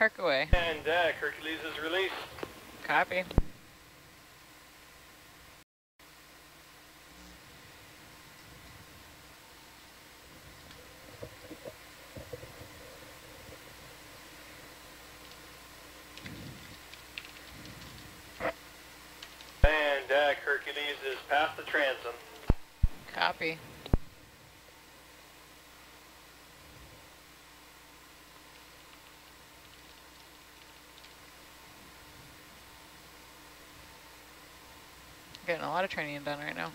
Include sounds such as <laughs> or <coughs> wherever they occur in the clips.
Away. And deck, Hercules is released. Copy. And deck, Hercules is past the transom. Copy. Getting a lot of training done right now.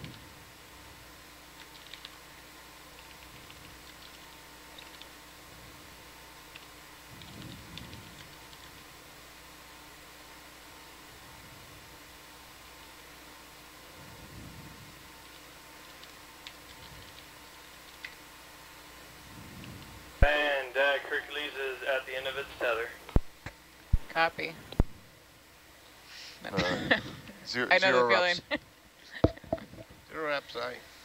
And deck, Hercules is at the end of its tether. Copy. Uh, <laughs> Zero, I know zero the feeling. <laughs> reps. Zero reps, aye.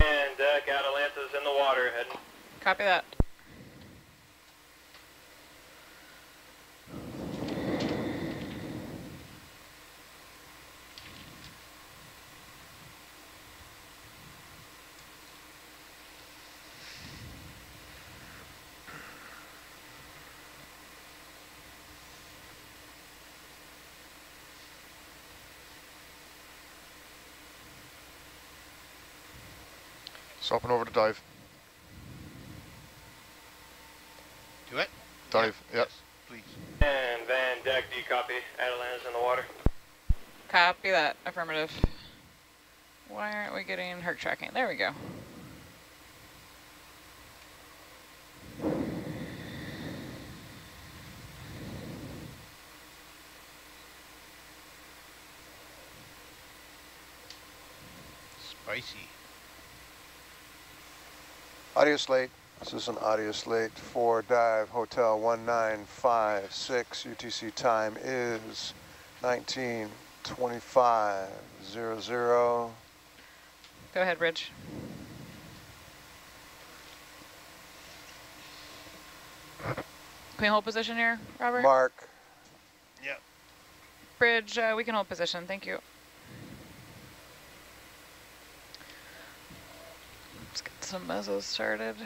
And deck, Atalanta's in the water, heading. Copy that. Swapping over to dive. Do it? Dive, yep. Please. And Van Deck, do you copy? Atalanta's in the water. Copy that. Affirmative. Why aren't we getting herc tracking? There we go. Spicy. Audio slate. This is an audio slate for dive hotel 1956. UTC time is 1925.00. Go ahead, Bridge. Can we hold position here, Robert? Mark, Yep. Bridge, uh, we can hold position. Thank you. Let's get some mezzos started.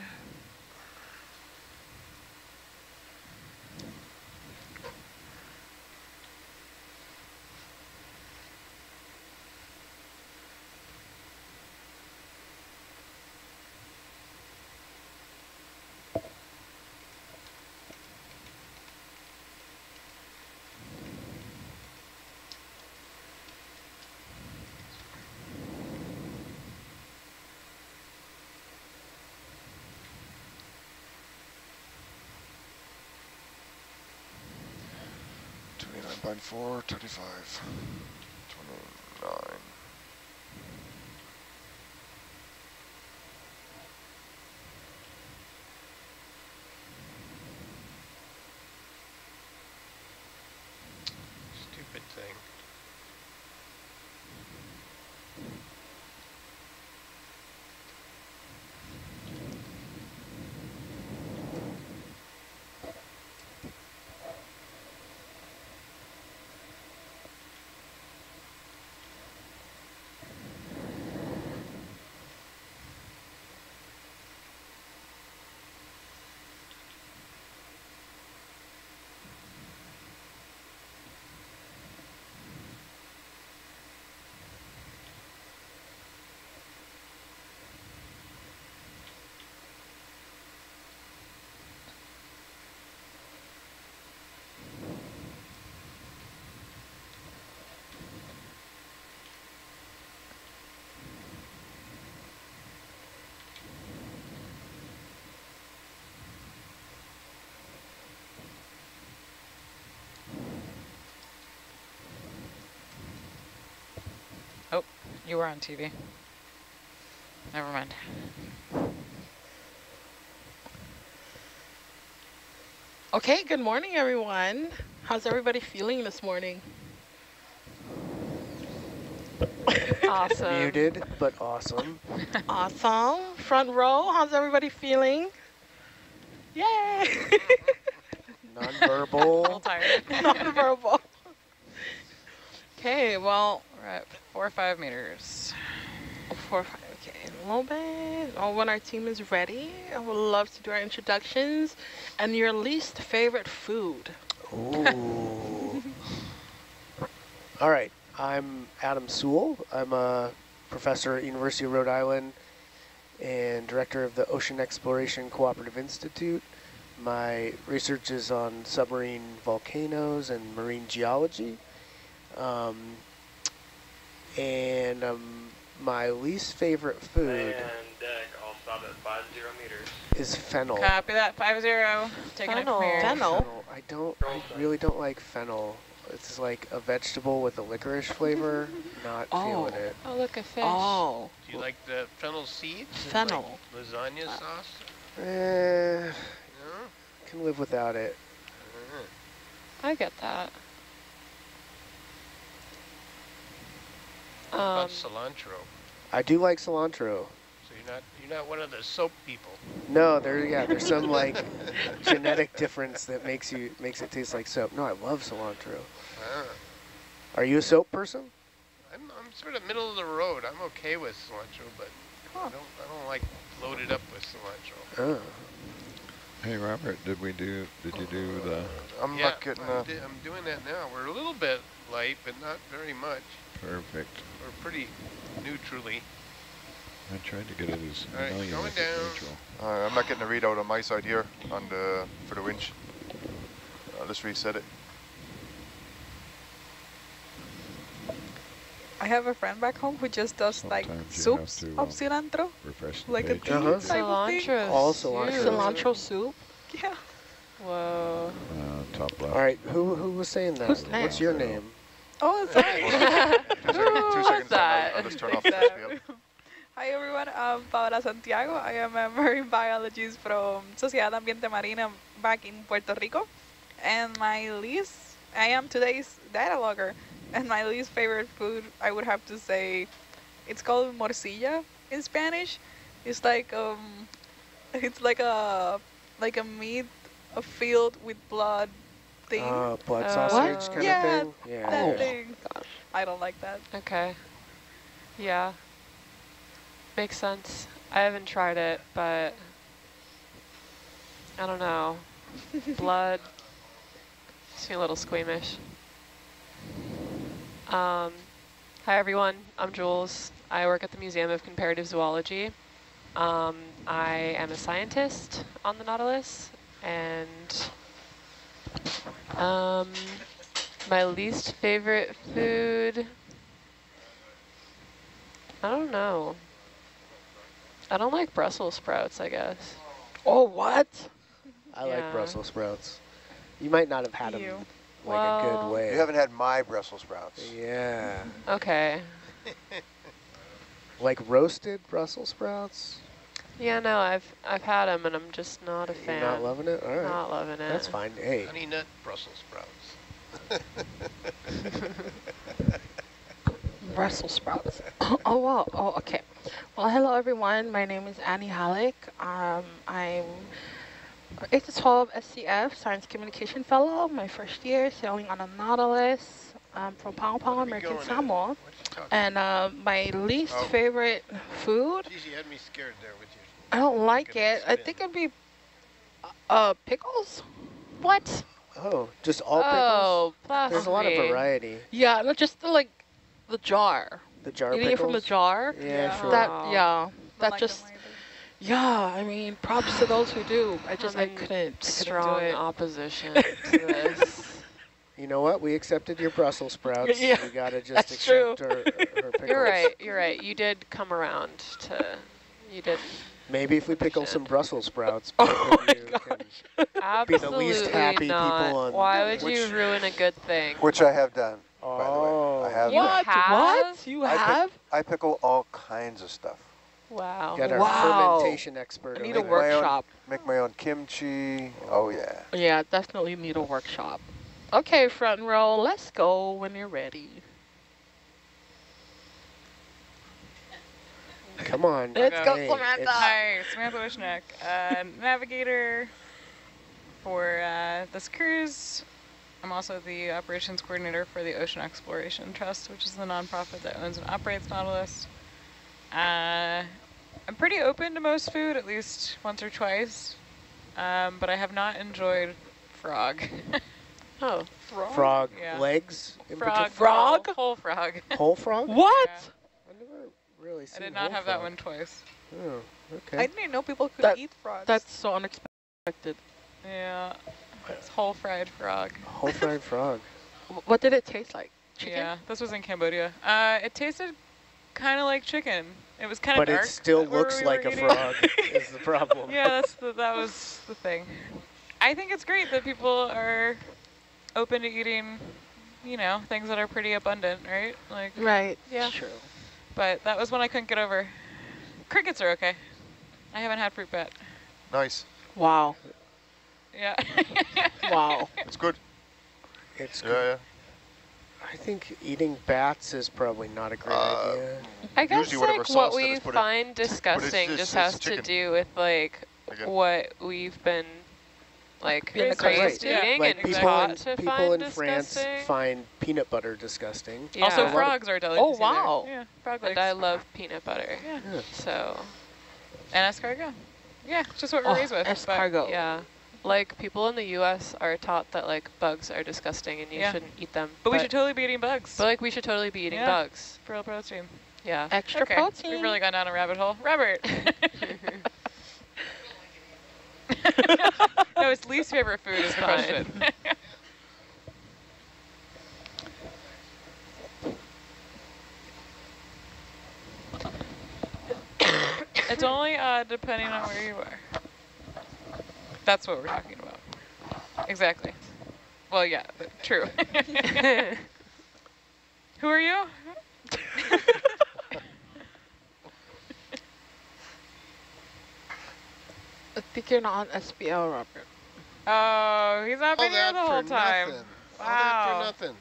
29.4, 35, You were on TV. Never mind. Okay, good morning, everyone. How's everybody feeling this morning? Awesome. Muted, but awesome. awesome. Front row, how's everybody feeling? Yay! <laughs> A little Nonverbal. tired. <laughs> Nonverbal. Okay, well, we're at four or five meters. Four, or five, okay, a little bit. Oh, when our team is ready, I would love to do our introductions and your least favorite food. Ooh. <laughs> All right. I'm Adam Soule. I'm a professor at University of Rhode Island and director of the Ocean Exploration Cooperative Institute. My research is on submarine volcanoes and marine geology. Um, and um, my least favorite food And deck, at 50 meters. is fennel. Copy that, five zero. Taking it from Fennel. here. Fennel. Fennel. I don't. I really don't like fennel. It's like a vegetable with a licorice flavor. <laughs> Not feeling Oh. it. Oh, look, a fish. Oh, Do you like the fennel seeds? Fennel. Like lasagna sauce? Eh, No? can live without it. Uh, I get that. Um, about cilantro? I do like cilantro. So you're not you're not one of the soap people. No, there. Yeah, there's some like <laughs> genetic difference that makes you makes it taste like soap. No, I love cilantro. Ah. Are you a soap person? I'm I'm sort of middle of the road. I'm okay with cilantro, but I don't I don't like loaded up with cilantro. Oh. Hey Robert, did we do? Did you do the I'm yeah, not getting I'm, a. di- I'm doing that now. We're a little bit light, but not very much. Perfect? We're pretty neutrally. I tried to get it as All right, million going down. neutral. Uh, I'm not getting a readout on my side here on the for the winch. I'll just reset it. I have a friend back home who just does like Sometimes you have soups to, of uh, cilantro, Refresh like a page. tea type of thing. cilantro. All soup. cilantro. cilantro soup. Yeah. Whoa. Uh, top left. All right. Who who was saying that? Whose What's your name? Oh, sorry. <laughs> Two seconds, two <laughs> seconds that? I'll, I'll just turn off the <laughs> Hi everyone, I'm Paola Santiago. I am a marine biologist from Sociedad Ambiente Marina back in Puerto Rico. And my least, I am today's data logger. And my least favorite food, I would have to say, it's called morcilla in Spanish. It's like um, it's like a like a meat, a field with blood thing. Uh, blood Uh, sausage What? kind Yeah, of thing. Yeah. that yeah. thing. I don't like that. Okay. Yeah. Makes sense. I haven't tried it, but I don't know. <laughs> Blood. Makes me a little squeamish. Um, hi everyone, I'm Jules. I work at the Museum of Comparative Zoology. Um, I am a scientist on the Nautilus, and um, my least favorite food. I don't know. I don't like Brussels sprouts, I guess. Oh, what? I like Brussels sprouts. You might not have had them Ew. like a good way. You haven't had my Brussels sprouts. Yeah. Okay. <laughs> Like roasted Brussels sprouts? Yeah, no, I've I've had them and I'm just not a You're fan. not loving it? All right. Not loving it. That's fine. Hey, Honey nut Brussels sprouts. <laughs> Brussels sprouts. <laughs> oh wow. Oh okay. Well, hello everyone. My name is Annie Halleck. Um, I'm 8 to 12 SCF Science Communication Fellow. My first year sailing on a Nautilus um, from Pago Pago, Where we American? Samoa. What you talking And uh, my least Oh. favorite food. Jeez, you had me scared there with your... I don't like it. I think it'd be uh pickles. What? oh, just all pickles? Oh, There's a lot of variety. Yeah, not just the like the jar. The jar pickles? Eating it from the jar. Yeah, Yeah. sure. That yeah. That like just yeah. I mean, props to those who do. I just I I'm couldn't. I couldn't Strong do it. opposition <laughs> to this. You know what? We accepted your Brussels sprouts. <laughs> Yeah, we gotta just that's true. accept our, our pickles. You're right. You're right. You did come around to. You did Maybe if we pickle some Brussels sprouts, <laughs> Oh both of my you gosh. can- absolutely the least happy not. people on- Why would Which- you ruin a good thing? Which I have done, oh. by the way. Oh. I have. What? have? What? You I pick- have? I pickle all kinds of stuff. Wow. Got our Wow. fermentation expert. I need over a there. my own- workshop. Make my own kimchi. Oh yeah. Yeah, definitely need a workshop. Okay, front row, let's go when you're ready. Come on. Let's go, Hey, Samantha. it's- Hi, Samantha Wishnak, uh, <laughs> navigator for uh, this cruise. I'm also the operations coordinator for the Ocean Exploration Trust, which is the nonprofit that owns and operates Nautilus. Uh, I'm pretty open to most food, at least once or twice, um, but I have not enjoyed frog. <laughs> Oh, Frog Yeah. legs in frog. Frog? Whole, whole frog. Whole frog? What? Yeah. I never really I did not whole have that one twice. Oh, okay. I didn't even know people could That- eat frogs. That's so unexpected. Yeah, it's whole fried frog. Whole fried frog. <laughs> What did it taste like? Chicken? Yeah, this was in Cambodia. Uh, it tasted kind of like chicken. It was kind of But it still looks we like a eating. frog is the problem. <laughs> yeah, that's the, that was the thing. I think it's great that people are open to eating, you know, things that are pretty abundant, right? Like, Right. Yeah. True. But that was one I couldn't get over. Crickets are okay. I haven't had fruit bat. Nice. Wow. Yeah. <laughs> Wow. It's good. It's Yeah, good. yeah. I think eating bats is probably not a great Uh, idea. I guess Usually whatever like what we is put in- find disgusting it's- just it's has to do with like Again. what we've been like In the raised country. Yeah. eating Like and people in, to people find in France find peanut butter disgusting. Yeah. Also, A frogs are delicious. Oh, wow. There. Yeah, frog and. I love peanut butter. Yeah. Yeah. So And escargot. Yeah, just what we're Oh, raised with. but- escargot. yeah. Like people in the US are taught that like bugs are disgusting and you Yeah. shouldn't eat them. But, we should totally be eating bugs. But like we should totally be eating Yeah. bugs. for real protein. Yeah. Extra okay, protein. we've really gone down a rabbit hole. Robert. <laughs> <laughs> <laughs> no, his least favorite food is the question. it's only uh, depending on where you are. That's what we're talking about. Exactly. Well, yeah, true. <laughs> <laughs> Who are you? I think you're not on SPL, Robert. Oh, he's not All been here that the whole time. nothing. All that Wow. for nothing.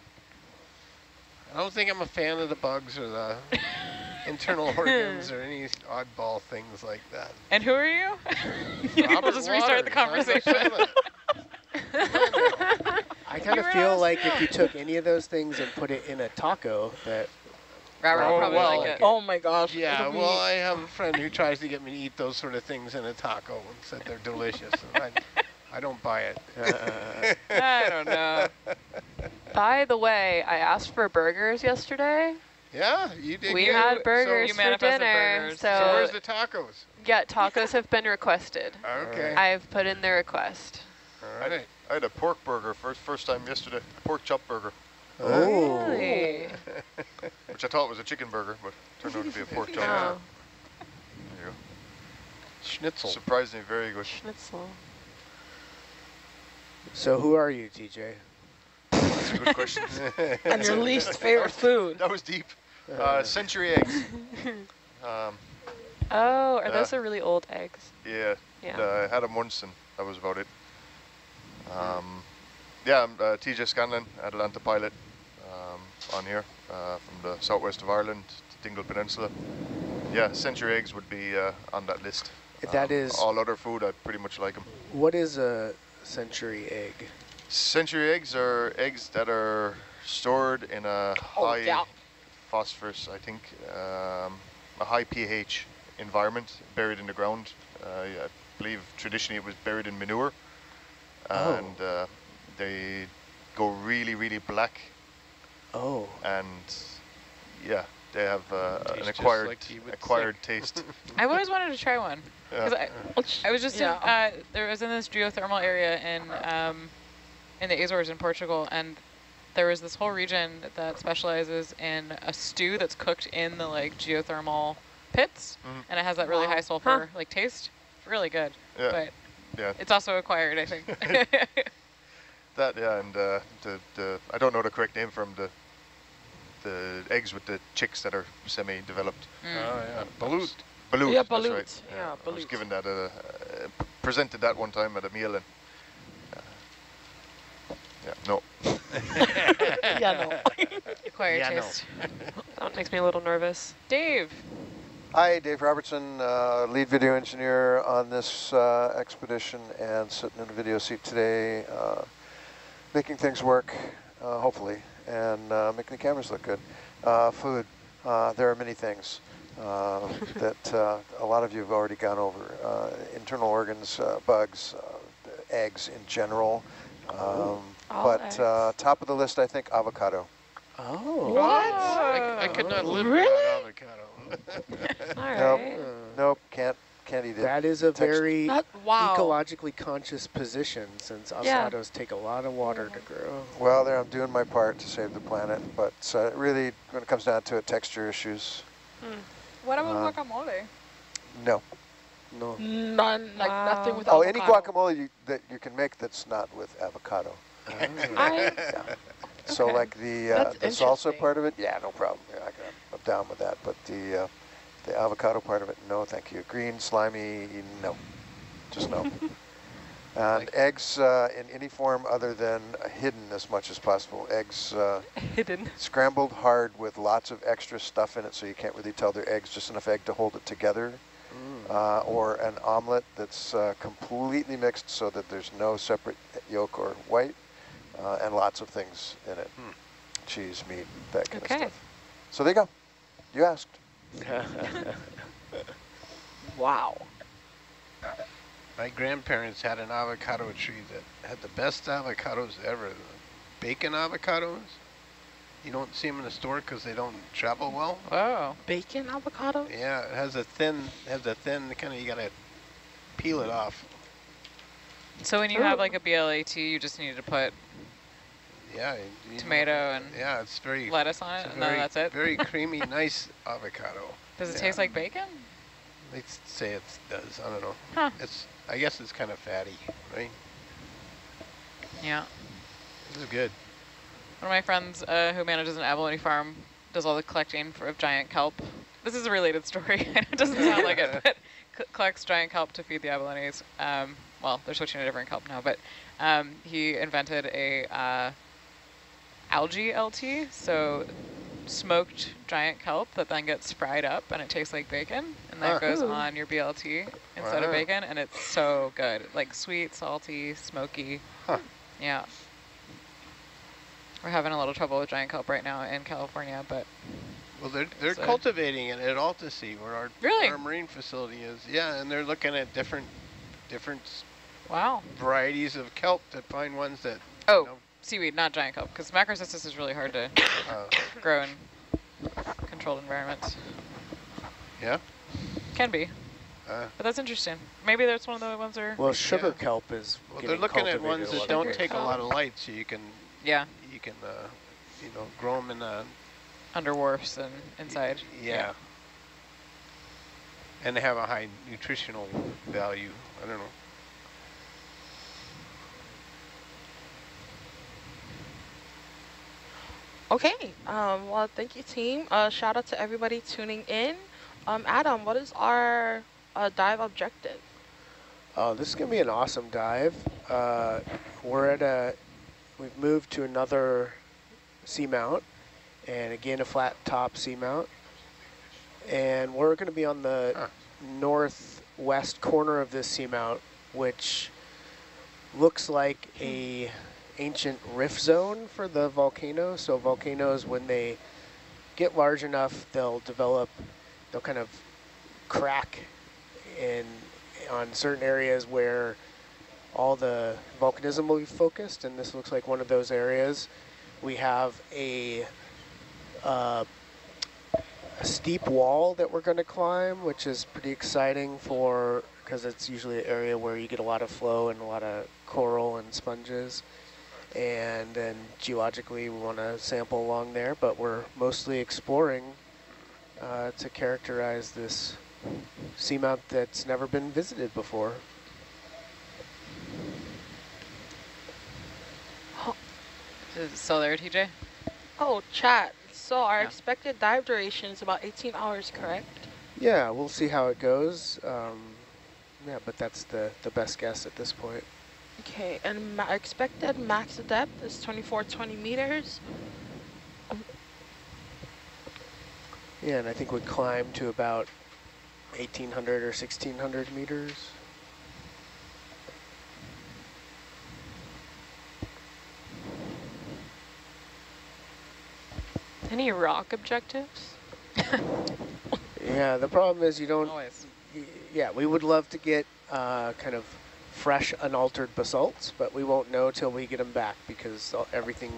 I don't think I'm a fan of the bugs or the <laughs> internal organs or any oddball things like that. And who are you? <laughs> we'll Robert just restart the Waters, I'm <laughs> conversation. I kind of feel like if you took any of those things and put it in a taco, that Robert Oh, will probably well. like it. Oh my gosh. Yeah, it'll well, I have a friend who tries to get me to eat those sort of things in a taco and said they're delicious. And I, I don't buy it. uh, <laughs> I don't know. By the way, I asked for burgers yesterday. Yeah, you did. we good. had burgers you for dinner. burgers. So, So, so where's the tacos? yeah, tacos have been requested. <laughs> Okay. I've put in the request. All right. I had a pork burger first first time yesterday. Pork chop burger, oh, Really? <laughs> which I thought it was a chicken burger, but turned out to be a pork chop. Oh, There you Schnitzel. go. Surprisingly very good. schnitzel. so who are you, TJ? That's a good question. <laughs> And your least favorite food. That was deep. Uh, century eggs. <laughs> Um, Oh, are those Uh, the really old eggs? yeah. Yeah. Uh, I had them once and that was about it. Um, yeah, I'm uh, TJ Scanlon, Atalanta pilot on here uh, from the southwest of Ireland, Dingle Peninsula. Yeah, century eggs would be uh, on that list. That Um, is- All other food, I pretty much like them. What is a century egg? Century eggs are eggs that are stored in a Oh, high yeah. phosphorus, I think, um, a high pH environment, buried in the ground. Uh, yeah, I believe traditionally it was buried in manure, Oh. and uh, they go really, really black, Oh. and yeah, they have uh, an acquired like you would acquired taste. <laughs> I've always wanted to try one. Yeah. 'Cause I, I was just Yeah. in, uh, there was in this geothermal area in um, in the Azores in Portugal, and there was this whole region that specializes in a stew that's cooked in the like geothermal pits, Mhm. and it has that really Wow. high sulfur like taste. It's really good, Yeah, but yeah. it's also acquired, I think. <laughs> That yeah, and uh, the the I don't know the correct name from the the eggs with the chicks that are semi-developed. Mm. Oh, yeah. Balut. Balut. Yeah, that's balut. right. Yeah, I was given that uh, uh, presented that one time at a meal and uh, yeah, no. <laughs> yeah, no. <laughs> acquired Yeah, no. That makes me a little nervous. Dave, Hi, Dave Robertson, uh, lead video engineer on this uh, expedition and sitting in the video seat today, uh, making things work, uh, hopefully, and uh, making the cameras look good. Uh, food, uh, there are many things uh, <laughs> that uh, a lot of you have already gone over. Uh, internal organs, uh, bugs, uh, eggs in general. Um, but uh, top of the list, I think, avocado. Oh. I, I could not live Really? without avocado. <laughs> <laughs> All Nope. Nope, can't can't eat it. That is a very That, wow. ecologically conscious position since Yeah. avocados take a lot of water to grow. Well, there I'm doing my part to save the planet, but uh, really, when it comes down to it, texture issues, What about Uh, guacamole? no. No. None, like Wow. nothing with avocado. Oh, any guacamole you, that you can make that's not with avocado. <laughs> I, So Okay. like the uh, That's the salsa part of it, yeah, no problem. Yeah, I can, I'm down with that. But the uh, the avocado part of it, no, thank you. Green, slimy, no, just no. <laughs> And eggs uh, in any form other than hidden as much as possible. Eggs. Uh, <laughs> hidden. scrambled hard with lots of extra stuff in it so you can't really tell they're eggs, just enough egg to hold it together. Uh, or an omelet that's uh, completely mixed so that there's no separate yolk or white, uh, and lots of things in it. Cheese, meat, that kind Okay. of stuff. So there you go. You asked. <laughs> Wow. My grandparents had an avocado tree that had the best avocados ever. The bacon avocados. You don't see them in the store because they don't travel well. whoa. Bacon avocado? Yeah, it has a thin, has a thin kind of. You gotta peel it off. So when you have like a BLAT, you just need to put Yeah. you know, tomato and Yeah, it's very. lettuce on it, and then that's it? Very <laughs> creamy, nice avocado. Does it yeah. taste like bacon? They say it does. I don't know. Huh. It's. I guess it's kind of fatty, right? Yeah. This is good. One of my friends uh, who manages an abalone farm does all the collecting for, of giant kelp. This is a related story. <laughs> it doesn't sound like it, but <laughs> collects giant kelp to feed the abalones. Um, well, they're switching to different kelp now, but um, he invented a uh, algae LT, so smoked giant kelp that then gets fried up and it tastes like bacon, and that Huh. goes Ooh. on your BLT instead of bacon, and it's so good. Like sweet, salty, smoky. Huh. Yeah. We're having a little trouble with giant kelp right now in California, but Well, they're they're So- cultivating it at AltaSea, where our Really? our marine facility is. Yeah, and they're looking at different different wow. varieties of kelp to find ones that. Oh, You know, seaweed, not giant kelp, because macrocystis is really hard to uh, grow in controlled environments. yeah. Can be, Uh, but that's interesting. Maybe that's one of the ones where, Well, sugar Yeah. kelp is. well, they're looking at ones that don't Sugar take a lot of light, so you can yeah, you can uh, you know grow them in a under wharfs and inside. yeah. And they have a high nutritional value. I don't know. Okay, um, well, thank you, team. Uh, shout out to everybody tuning in. Um, Adam, what is our uh, dive objective? Oh, this is going to be an awesome dive. Uh, we're at a, we've moved to another seamount, and again, a flat top seamount. And we're going to be on the Huh. northwest corner of this seamount, which looks like a ancient rift zone for the volcano. So volcanoes, when they get large enough, they'll develop, they'll kind of crack in on certain areas where all the volcanism will be focused, and this looks like one of those areas. We have a, uh, a steep wall that we're going to climb, which is pretty exciting for because it's usually an area where you get a lot of flow and a lot of coral and sponges. And then geologically, we want to sample along there, but we're mostly exploring uh, to characterize this seamount that's never been visited before. Is it still there, TJ? Oh, chat. So our Yeah. expected dive duration is about 18 hours, correct? Yeah, we'll see how it goes. Um, yeah, but that's the, the best guess at this point. Okay, and ma expected max depth is 2420 meters. Yeah, and I think we climbed to about 1,800 or 1,600 meters. Any rock objectives? <laughs> Yeah, the problem is you don't Always. yeah, we would love to get uh, kind of fresh, unaltered basalts, but we won't know till we get them back because everything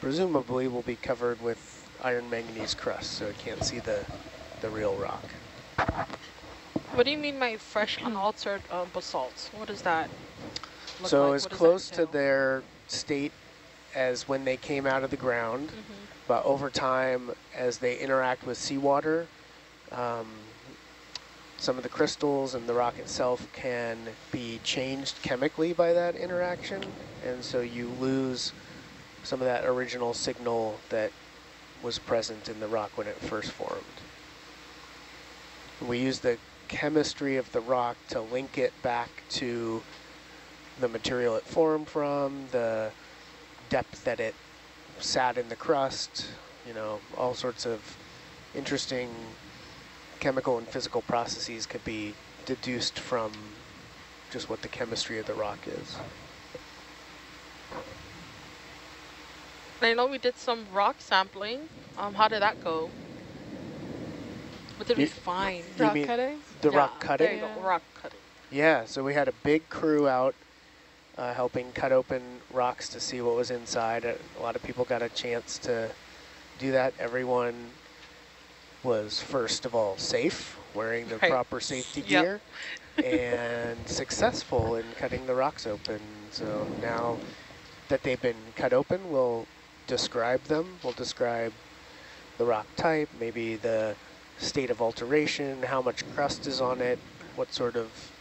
presumably will be covered with iron manganese crust, so we can't see the, the real rock. What do you mean by fresh, unaltered um, basalts? What does that look so like? as What does that close to their state as when they came out of the ground, Mhm. but over time, as they interact with seawater, um, some of the crystals and the rock itself can be changed chemically by that interaction, and so you lose some of that original signal that was present in the rock when it first formed. We use the chemistry of the rock to link it back to the material it formed from, the depth that it sat in the crust, you know, all sorts of interesting chemical and physical processes could be deduced from just what the chemistry of the rock is. I know we did some rock sampling. Um, how did that go? What did we You- find? Rock cutting? The Yeah, rock There cutting? you go, Yeah. rock cutting. Yeah, so we had a big crew out uh, helping cut open rocks to see what was inside. Uh, A lot of people got a chance to do that. Everyone was, first of all, safe, wearing the Right. proper safety Yep. gear, and <laughs> successful in cutting the rocks open. So now that they've been cut open, we'll describe them. We'll describe the rock type, maybe the state of alteration, how much crust is on it, what sort of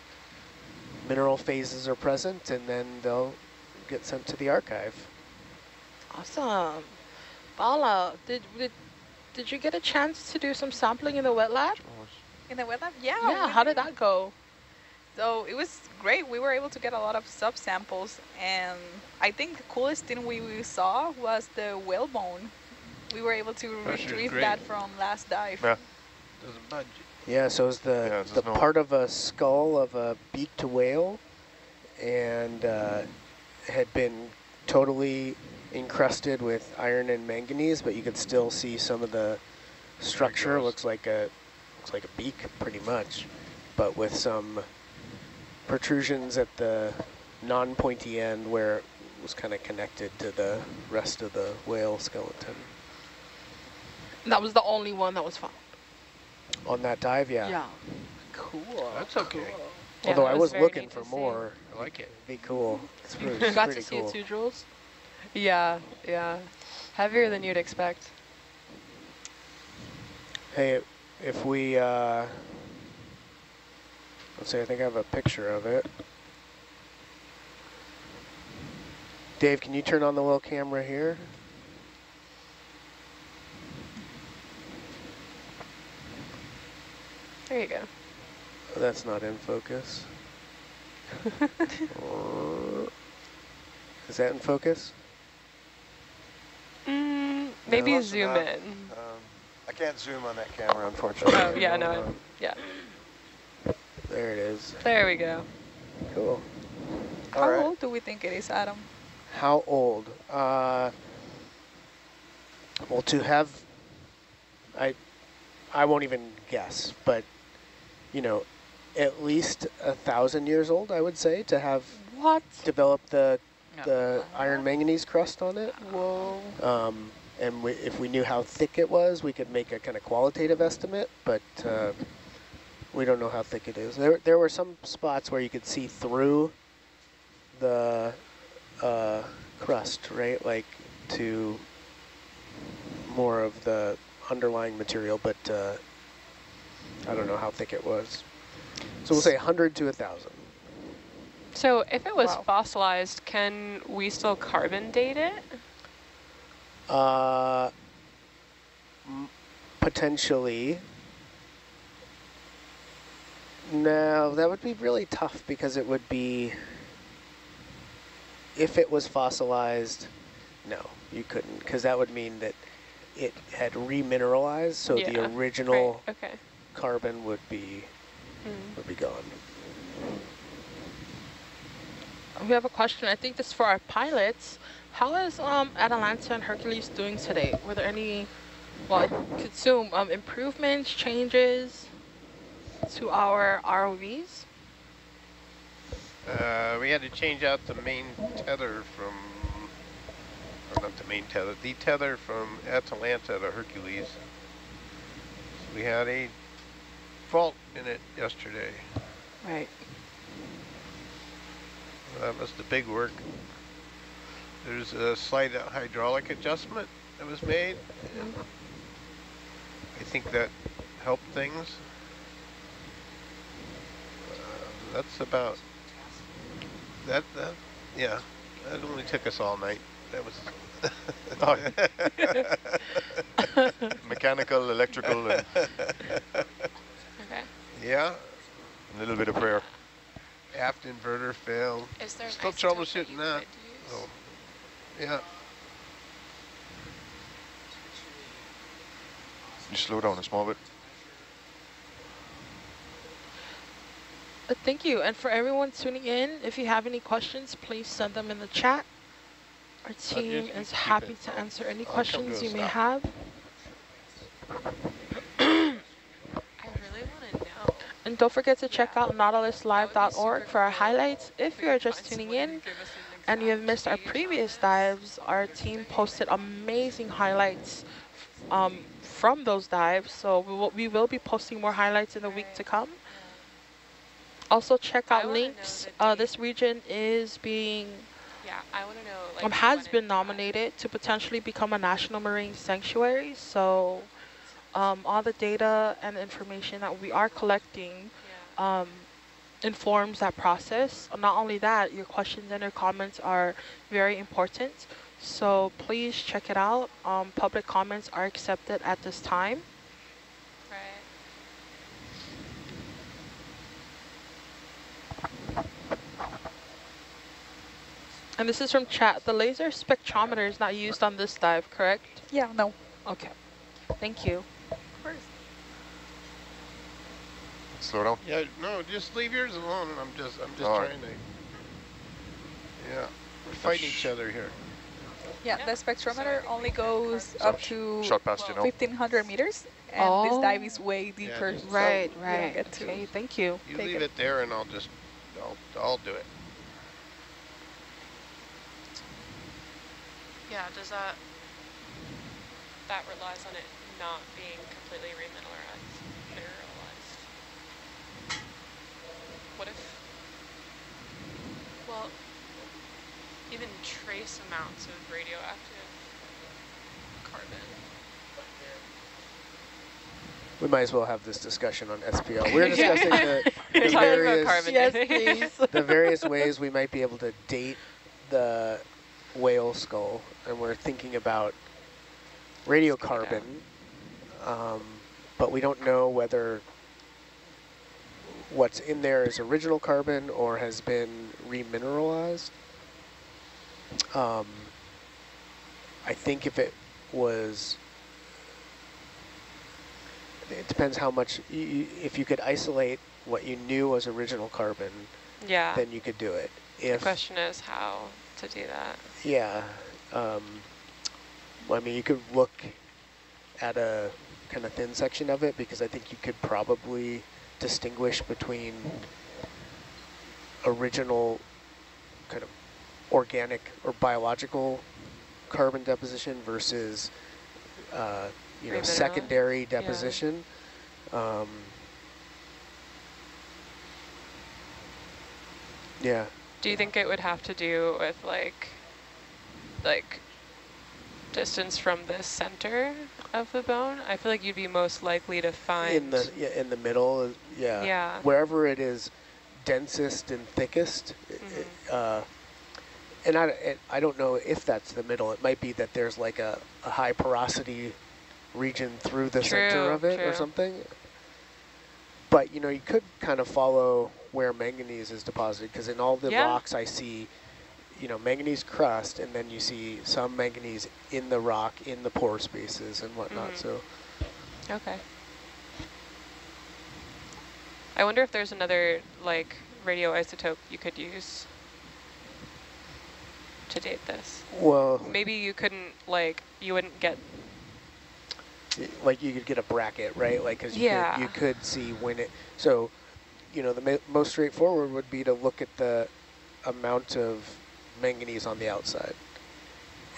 mineral phases are present, and then they'll get sent to the archive. Awesome. Bala, did, did did you get a chance to do some sampling in the wet lab? In the wet lab? Yeah. yeah, how did that go? So it was great. We were able to get a lot of sub-samples, and I think the coolest thing we, we saw was the whalebone. We were able to retrieve that from last dive. Yeah. Doesn't budge. Yeah, so it's the Yeah, it's the no- part of a skull of a beaked whale, and uh, had been totally encrusted with iron and manganese, but you can still see some of the structure. Looks like a looks like a beak, pretty much, but with some protrusions at the non-pointy end where it was kind of connected to the rest of the whale skeleton. That was the only one that was found. On that dive, yeah. Yeah. Cool. That's okay. Yeah, Although that I was was looking for more. I like it. Be cool. It's pretty, <laughs> You got pretty to see cool. it too, Jules? Yeah, yeah. Heavier than you'd expect. Hey, if we, uh, let's see, I think I have a picture of it. Dave, can you turn on the little camera here? There you go. Oh, that's not in focus. uh, <laughs> is that in focus? Mm, maybe that's zoom enough. in. Um, I can't zoom on that camera, unfortunately. Oh, yeah, no, I- yeah. There it is. There we go. Cool. How All right. old do we think it is, Adam? How old? Uh, well, to have, I, I won't even guess, but, you know, at least a thousand years old, I would say, to have What? developed the. The iron manganese crust on it. Whoa. Um, and we, if we knew how thick it was, we could make a kind of qualitative estimate, but uh, we don't know how thick it is. There, there were some spots where you could see through the uh, crust, right? Like to more of the underlying material, but uh, I don't know how thick it was. So we'll say 100 to 1,000. So if it was Wow. fossilized, can we still carbon date it? Uh, potentially. No, that would be really tough because it would be, if it was fossilized, no, you couldn't, because that would mean that it had remineralized, so Yeah, the original Right, okay. carbon would be Mm. would be gone. We have a question. I think this is for our pilots. How is um, Atalanta and Hercules doing today? Were there any, well, I could assume um, improvements, changes to our ROVs? Uh, we had to change out the main tether from, or not the main tether, the tether from Atalanta to Hercules. So we had a fault in it yesterday. Right. That was the big work. There's a slight hydraulic adjustment that was made. and I think that helped things. Uh, that's about that. That yeah. That only took us all night. That was. <laughs> <laughs> Mechanical, electrical, and <laughs> Okay. yeah. a little bit of prayer. Aft inverter failed. Is there Still isotope troubleshooting you that. could use? Yeah. You slow down a small bit. Uh, thank you. And for everyone tuning in, if you have any questions, please send them in the chat. Our team keep is it. happy to answer any I'll questions you may stop. have. I really want to know. And don't forget to check out nautiluslive.org for our highlights. If you're just tuning in and you have missed our previous dives, our team posted amazing highlights um, from those dives. So we will, we will be posting more highlights in the week to come. Also check out links. Uh, this region is being Yeah, I want to know. Like, um, has been nominated to potentially become a national marine sanctuary. So um, all the data and information that we are collecting Yeah. um, informs that process. Not only that, your questions and your comments are very important. So please check it out. Um, public comments are accepted at this time. Right. And this is from chat. The laser spectrometer is not used on this dive, correct? Yeah, no. Okay. Thank you. Slow down. Yeah, no, just leave yours alone. I'm just, I'm just All right. trying to. Yeah, we're fighting each other here. Yeah, Yeah. the spectrometer only goes So up to Shot past you know. 1500 meters, and this oh. dive Oh. is way deeper. just- so Right, we don't right. get to- Okay, thank you. You Take leave it. it. there, and I'll just, I'll, I'll do it. Yeah, does that, that relies on it not being completely remineralized, What if, well, even trace amounts of radioactive carbon? We might as well have this discussion on SPL. We're <laughs> discussing the, the various Yes, <laughs> the various ways we might be able to date the whale skull, and we're thinking about radiocarbon, um, but we don't know whether what's in there is original carbon or has been remineralized. Um, I think if it was, it depends how much, you, if you could isolate what you knew was original carbon, Yeah. then you could do it. the question is how to do that. Yeah. Um, well, I mean, you could look at a kind of thin section of it because I think you could probably distinguish between original kind of organic or biological carbon deposition versus, uh, you know, secondary Yeah. deposition. Um, yeah. Do you think it would have to do with like, like, distance from the center of the bone? I feel like you'd be most likely to find. in the yeah, in the middle, yeah. Yeah. Wherever it is densest and thickest, Mhm. i- uh, and I it, I don't know if that's the middle. It might be that there's like a, a high porosity region through the center of it or true. something. But you know, you could kind of follow where manganese is deposited because in all the Yeah. rocks I see, you know, manganese crust, and then you see some manganese in the rock in the pore spaces and whatnot. Mhm. So. Okay. I wonder if there's another like radioisotope you could use to date this. Well, Maybe you couldn't like you wouldn't get like you could get a bracket, right? Like, you, Yeah. could, you could see when it, so, you know, the most straightforward would be to look at the amount of manganese on the outside.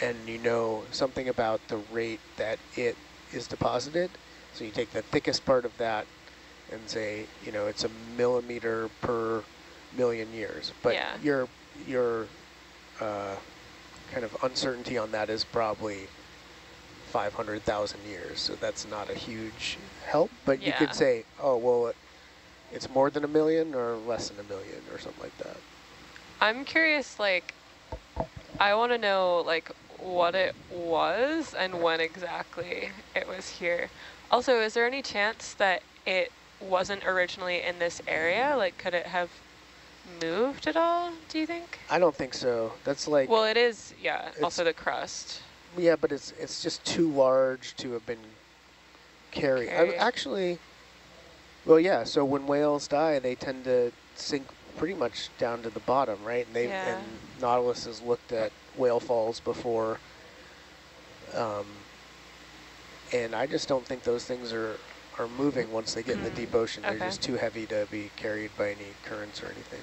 And you know something about the rate that it is deposited. So you take the thickest part of that and say, you know, it's a millimeter per million years. But Yeah. your, your uh, kind of uncertainty on that is probably 500,000 years, so that's not a huge help. But you could say, oh, well, it, it's more than a million or less than a million or something like that. I'm curious like I want to know like what it was and when exactly it was here. Also, is there any chance that it wasn't originally in this area? Like could it have moved at all, do you think? I don't think so. That's like, Well, it is, yeah, also the crust. yeah, but it's it's just too large to have been carried. I, actually, well, yeah. So when whales die, they tend to sink pretty much down to the bottom, right? And they Yeah. and Nautilus has looked at whale falls before. Um, and I just don't think those things are are moving once they get in the Mm, deep ocean. They're just too heavy to be carried by any currents or anything.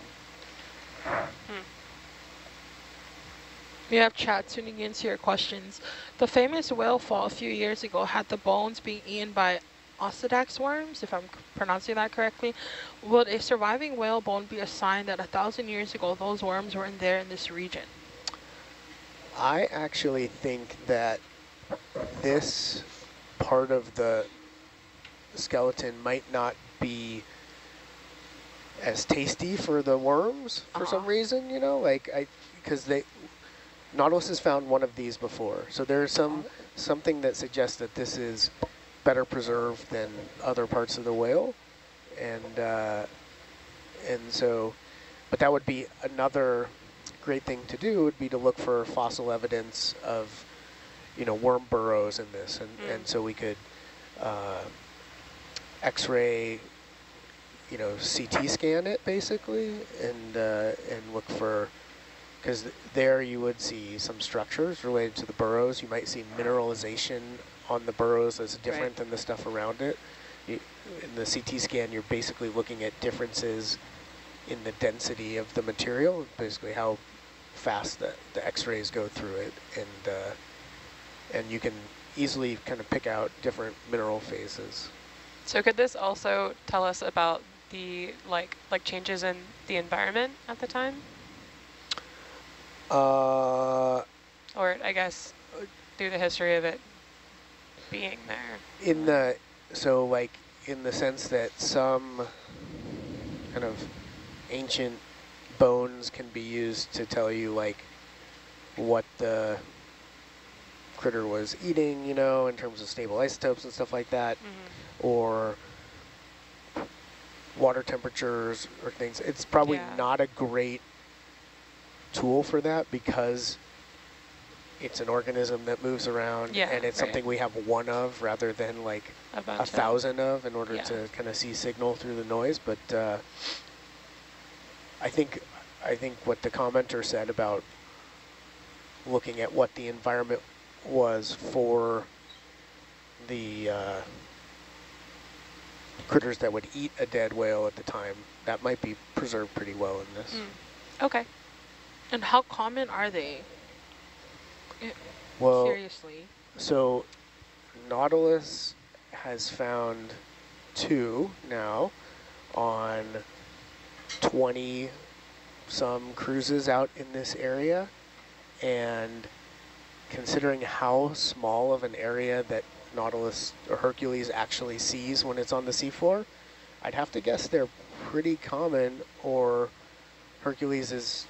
We have chat tuning into your questions. The famous whale fall a few years ago had the bones being eaten by Osedax worms, if I'm pronouncing that correctly. Would a surviving whale bone be a sign that a thousand years ago those worms were in there in this region? I actually think that this part of the skeleton might not be as tasty for the worms for some Uh-huh. reason, you know, like I, because they, Nautilus has found one of these before. So there's some, something that suggests that this is better preserved than other parts of the whale. And, uh, and so, but that would be another great thing to do would be to look for fossil evidence of, you know, worm burrows in this. And, Mm. and so we could uh, x-ray, you know, CT scan it basically and, uh, and look for, because there you would see some structures related to the burrows. You might see mineralization on the burrows that's different Right. than the stuff around it. You, in the CT scan, you're basically looking at differences in the density of the material, basically how fast the, the x-rays go through it. And, uh, and you can easily kind of pick out different mineral phases. So could this also tell us about the like like changes in the environment at the time? Uh, Or I guess through the history of it being there. in the, so like in the sense that some kind of ancient bones can be used to tell you like what the critter was eating, you know, in terms of stable isotopes and stuff like that. Mm-hmm. Or water temperatures or things. It's probably Yeah. not a great tool for that because it's an organism that moves around Yeah, and it's right. something we have one of rather than like A a thousand of in order Yeah. to kind of see signal through the noise. But uh, I think I think what the commenter said about looking at what the environment was for the uh, critters that would eat a dead whale at the time, that might be preserved pretty well in this. Mm. Okay. And how common are they? Well, Seriously. So Nautilus has found two now on 20 some cruises out in this area. And considering how small of an area that Nautilus or Hercules actually sees when it's on the seafloor, I'd have to guess they're pretty common or Hercules is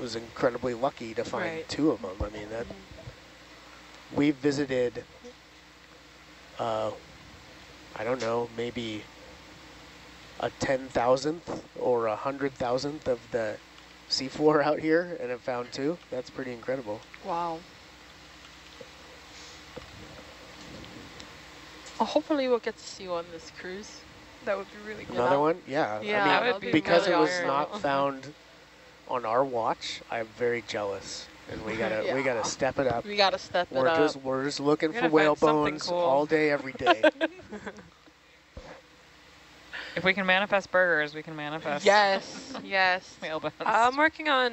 was incredibly lucky to find Right. two of them. I mean, that we visited, uh, I don't know, maybe a 10,000th or a 100,000th of the seafloor out here and have found two. That's pretty incredible. Wow. Oh, hopefully we'll get to see you on this cruise. That would be really cool. Another one? Yeah. Yeah, I mean, would be because really it was awesome. not <laughs> found on our watch, I'm very jealous. And we gotta we gotta step it up. We gotta step it We're up. just we're just looking We for whale bones cool. all day, every day. <laughs> If we can manifest burgers, we can manifest Yes, <laughs> yes. whale bones. I'm working on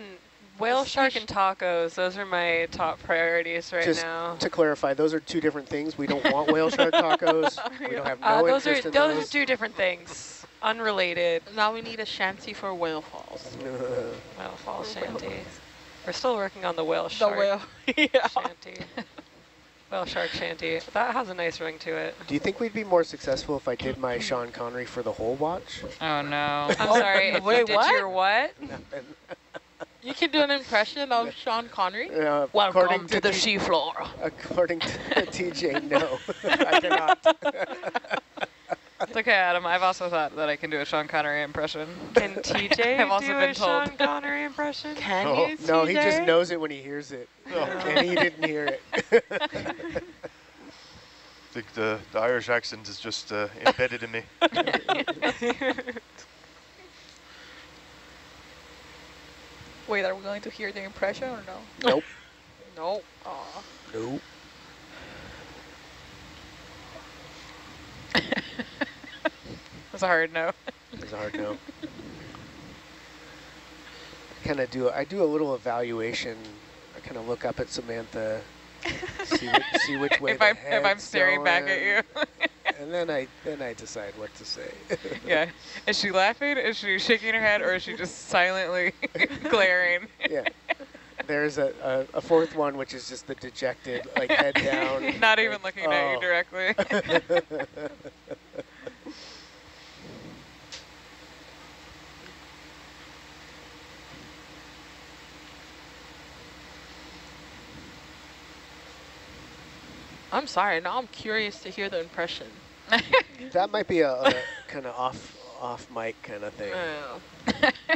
whale, shark, and tacos. Those are my top priorities right Just now. to clarify, those are two different things. We don't want whale shark tacos. <laughs> We don't have no Uh, those are interest in those those. are two different things, unrelated. Now we need a shanty for whale falls. <laughs> Whale fall shanty. We're still working on the whale shark. The whale. <laughs> yeah. shanty. whale shark shanty. That has a nice ring to it. Do you think we'd be more successful if I did my Sean Connery for the whole watch? oh no. I'm sorry. If you wait, did what? your what? You can do an impression of Sean Connery. Uh, Welcome according to the T- seafloor. According to <laughs> TJ, no, <laughs> I cannot. <laughs> It's okay, Adam. I've also thought that I can do a Sean Connery impression. Can TJ I've also do been a told. Sean Connery impression? Can Oh, you, no, he just knows it when he hears it, and he didn't hear it. I think the, the Irish accent is just uh, embedded in me. Wait, are we going to hear the impression or no? nope, <laughs> No. Aw. nope. <laughs> That's a hard no. It's a hard no. kind of do I do a little evaluation. I kind of look up at Samantha, see which, see which <laughs> way if I'm if I'm staring back at you. And then I then I decide what to say. <laughs> yeah. Is she laughing? Is she shaking her head, or is she just silently <laughs> glaring? yeah. There's a, a, a fourth one, which is just the dejected, like head down. <laughs> Not even like, looking at you oh. directly. I'm sorry. Now I'm curious to hear the impression. <laughs> that might be a, a kind of off off mic kind of thing. Uh, <laughs>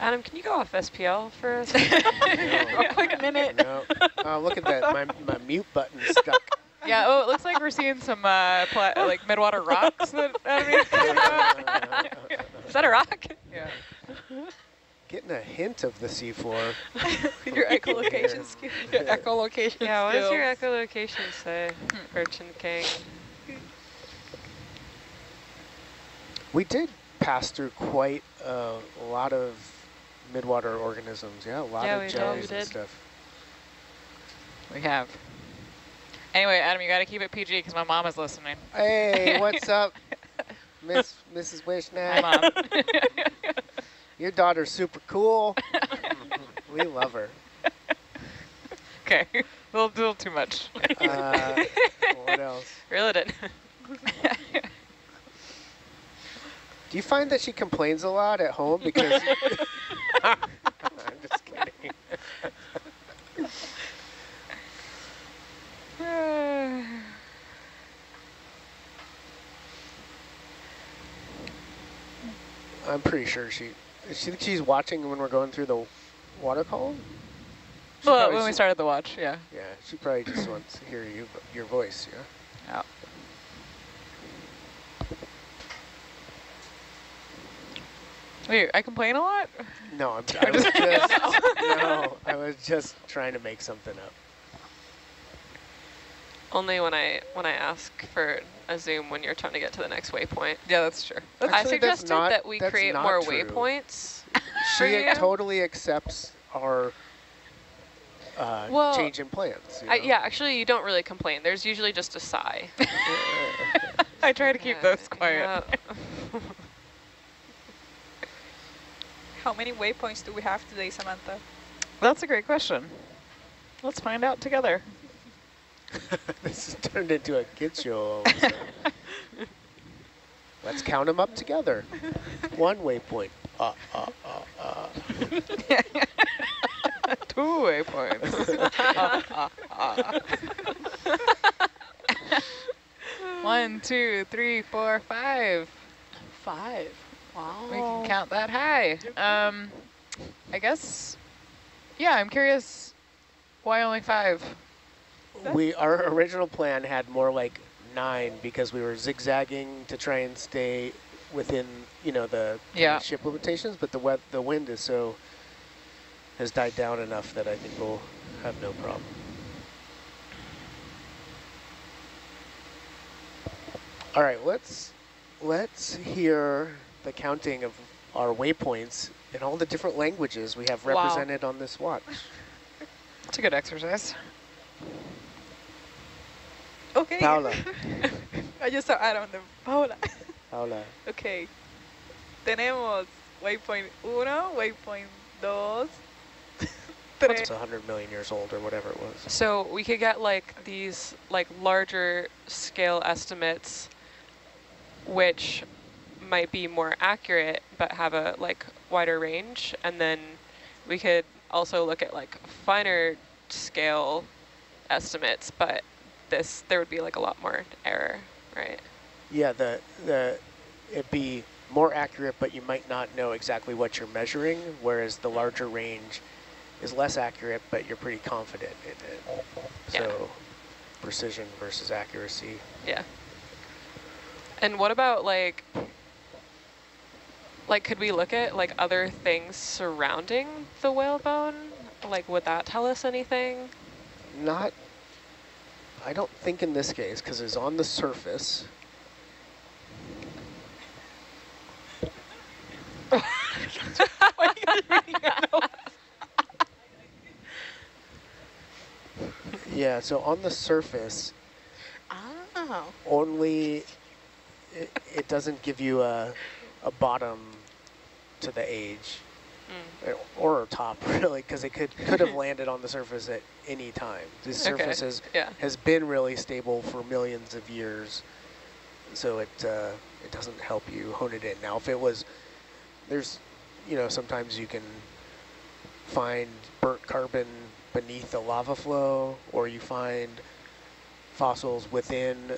Adam, can you go off SPL for a <laughs> No. second? a quick minute. No. Oh, look at that. My, my mute button stuck. yeah. Oh, it looks like we're seeing some uh, pla- like midwater rocks. That Adam is. Is that a rock? Yeah. Getting a hint of the seafloor. <laughs> Your echolocation <laughs> skill. Your echolocation Yeah, what does your echolocation say, Urchin King? We did pass through quite a lot of midwater organisms. Yeah, a lot Yeah, of we jellies and stuff. We have. Anyway, Adam, you got to keep it PG because my mom is listening. Hey, what's up, <laughs> Miss Mrs. Hi, Wishnak? mom. Your daughter's super cool. <laughs> we love her. okay. <laughs> A little, little too much. Uh, what else? <laughs> Reel it in. Do you find that she complains a lot at home because? I'm just kidding. <sighs> I'm pretty sure she, she she's watching when we're going through the water column. She Well, when we started the watch, yeah. Yeah, she probably just wants to hear you, your voice. Yeah. Yeah. Wait, I complain a lot? No, I'm, <laughs> I was just <laughs> no, I was just trying to make something up. Only when I when I ask for a zoom when you're trying to get to the next waypoint. Yeah, that's true. I Actually, that's suggested not- that we create more true. waypoints. <laughs> She you? totally accepts our uh, Well, change in plans. you I, yeah, actually, you don't really complain. There's usually just a sigh. <laughs> <laughs> I try to keep Yeah, those quiet. yeah. How many waypoints do we have today, Samantha? That's a great question. Let's find out together. <laughs> this has turned into a kid show. all of a sudden. <laughs> Let's count them up together. One waypoint. Uh, uh, uh, uh. <laughs> Two waypoints. Ah, ah, ah. One, two, three, four, five. Five. Wow. We can count that high. Um, I guess, yeah, I'm curious why only five? <laughs> We our original plan had more like nine because we were zigzagging to try and stay within you know the Yeah. ship limitations, but the web, the wind is so has died down enough that I think we'll have no problem. All right, let's let's hear the counting of our waypoints in all the different languages we have Wow. represented on this watch. <laughs> It's a good exercise. Okay. Paula, <laughs> I just saw Adam the Paula. Paula. <laughs> ok. Tenemos waypoint 1, waypoint 2, <laughs> 3. It's 100 million years old or whatever it was. So we could get like these like larger scale estimates, which might be more accurate but have a like wider range, and then we could also look at like finer scale estimates, but this there would be like a lot more error, right? Yeah, the the it'd be more accurate, but you might not know exactly what you're measuring, whereas the mm-hmm. larger range is less accurate, but you're pretty confident in it. Yeah. So precision versus accuracy. Yeah. And what about like, like could we look at like other things surrounding the whalebone? Like would that tell us anything? Not, I don't think in this case, because it's on the surface. <laughs> Yeah, so on the surface, Oh. only it, it doesn't give you a, a bottom to the age Mm. or a top <laughs> really because it could could have <laughs> landed on the surface at any time this Okay, surface has, yeah. has been really stable for millions of years so it uh, it doesn't help you hone it in now if it was there's you know sometimes you can find burnt carbon beneath the lava flow or you find fossils within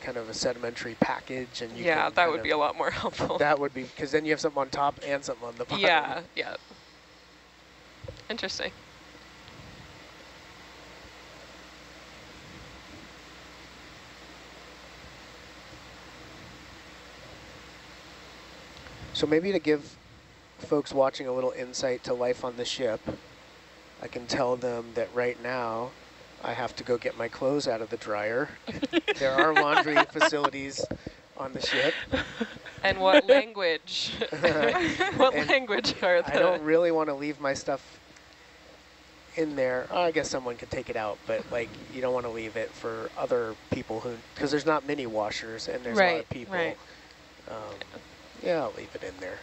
kind of a sedimentary package and you yeah, that would be a lot more <laughs> helpful. that would be because then you have something on top and something on the bottom yeah, yeah. Interesting. So maybe to give folks watching a little insight to life on the ship, I can tell them that right now I have to go get my clothes out of the dryer. <laughs> there are laundry <laughs> facilities on the ship. And what language? <laughs> what And language are the? I don't really want to leave my stuff in there. Oh, I guess someone could take it out, but like you don't want to leave it for other people who, because there's not many washers and there's a lot of people. right. Um, yeah, I'll leave it in there.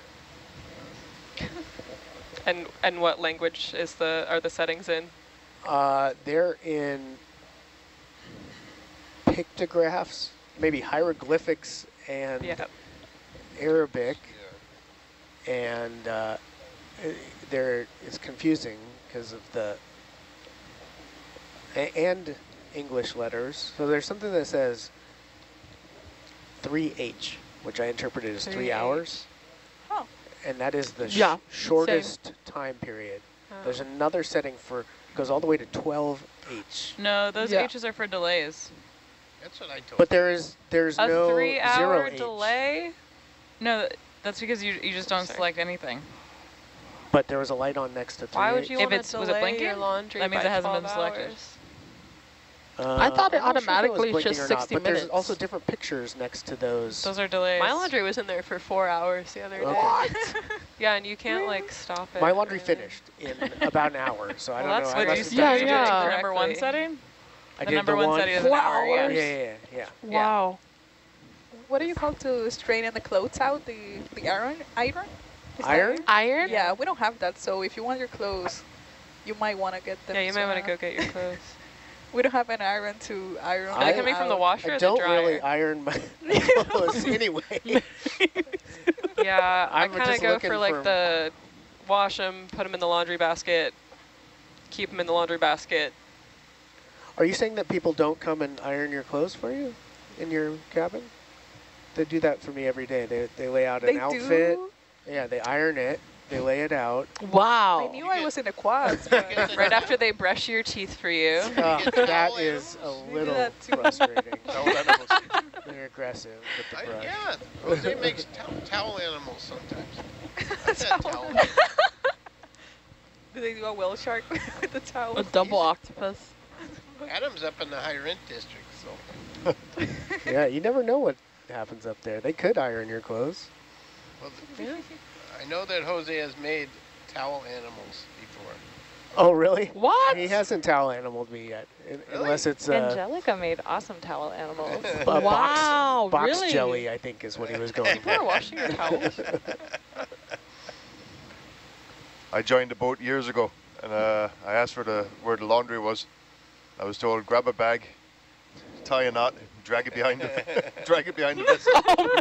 And and what language is the are the settings in? Uh, they're in pictographs, maybe hieroglyphics and Yeah. Arabic, and uh, i- there it's confusing because of the a- and English letters. So there's something that says 3H, which I interpreted as three 3H. hours. Oh. and that is the sh Yeah, shortest time period. There's Oh. another setting for goes all the way to 12H. No, those Yeah. H's are for delays. That's what I told you. But there is there's A no three-hour zero H. delay. No, that's because you you just don't Sorry. select anything. But there was a light on next to 3 Why would you If want it's- to was it delay blinking? your laundry That means by it hasn't been selected. hours? Uh, I thought it I'm not sure if was automatically blinking just or not, 60 but there's also different pictures next to those. Those are delays. My laundry was in there for four hours the other day. Okay. <laughs> Yeah, and you can't like stop it. My laundry or anything. finished in about an hour, so I Well, don't that's know. I What, you, have you Yeah, done did it. yeah. the number one setting? I the did number the one one. setting is Four an hour, Yeah, hours? yeah. yeah, yeah, yeah. Wow. What do you call to straighten the clothes out? The the iron iron? Is Iron? Iron? Yeah, we don't have that. So if you want your clothes, you might want to get them. Yeah, you might want to go get your clothes. <laughs> We don't have an iron to iron. Are they I- them coming from the out. washer I or don't dryer? really iron my <laughs> <laughs> clothes anyway. <laughs> Yeah, I I'm kind of go for like for- the wash them, put them in the laundry basket, keep them in the laundry basket. Are you saying that people don't come and iron your clothes for you in your cabin? They do that for me every day. They, they lay out an They outfit. do. Yeah, they iron it. They lay it out. Wow. I knew I was in a quads, <laughs> Right after they brush your teeth for you. <laughs> Uh, get that towel is a little that too. frustrating. <laughs> Towel animals. They're aggressive with the I, brush. yeah, Jose makes tow towel animals sometimes. I've had towel. do they do a whale shark with the towel? A double octopus. Adam's up in the high rent district, so. Yeah, you never know what happens up there. They could iron your clothes. Well, th- I know that Jose has made towel animals before. Oh, really? What? He hasn't towel animaled me yet, un- unless it's uh, Angelica made awesome towel animals. <laughs> a box, Wow, box really? jelly, I think is what he was going People are washing your towels. <laughs> I joined the boat years ago, and uh, I asked for the where the laundry was. I was told grab a bag, tie a knot, <laughs> <laughs> drag it behind the drag it behind the vessel.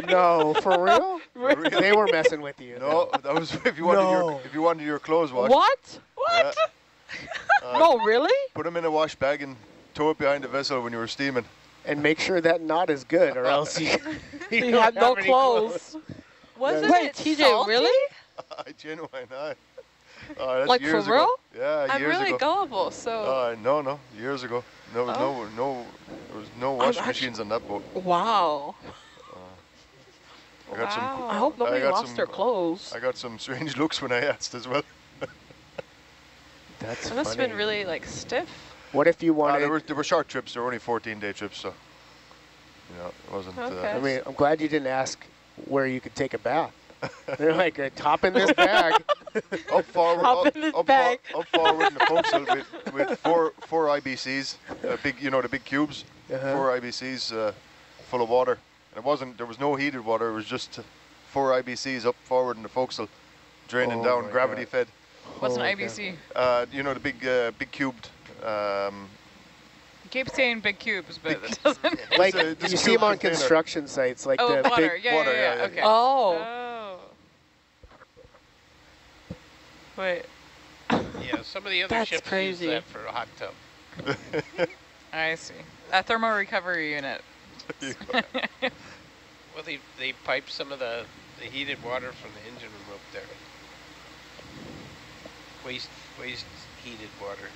no, for <laughs> real? For real. They were messing with you. No, that was if you wanted No. your if you wanted your clothes washed. What? yeah, uh, No, really? Put them in a wash bag and tow it behind the vessel when you were steaming. And make sure that knot is good, or else you, you You don't no have any clothes. Wasn't Wait, it TJ, salty? really? I genuinely aye. Uh, that's Like, for years real? ago. Yeah, I'm years really ago. gullible, so Uh, no, no, years ago. No, no, no. There was no washing actu- machines on that boat. Wow. I got some. Wow. I hope nobody got lost some- their clothes. I got some strange <laughs> looks when I asked as well. <laughs> That's it must have been really like stiff. What if you Uh, wanted? they were they were short trips. They were only 14 day trips, so you know it wasn't. Okay. I mean, I'm glad you didn't ask where you could take a bath. <laughs> They're like, uh, top in this <laughs> bag. Uh, up forward, Hop up, in this up, bag. For, up forward in the forecastle with, with four four IBCs, uh, big you know the big cubes, Uh-huh. four IBCs uh, full of water. And it wasn't there was no heated water. It was just four IBCs up forward in the forecastle, draining Oh down, gravity God. fed. What's an Holy. IBC? Uh, you know the big uh, big cubed. Um, You keep saying big cubes, but Big- it doesn't. <laughs> like a- it's you see them on container. construction sites, like oh, the water. big. yeah, water, yeah, yeah, yeah, yeah. Okay. Oh. Oh. Wait. Yeah, some of the other That's ships crazy. use that for a hot tub. <laughs> I see. A thermal recovery unit. <laughs> Well, they they pipe some of the the heated water from the engine room up there. Waste waste heated water.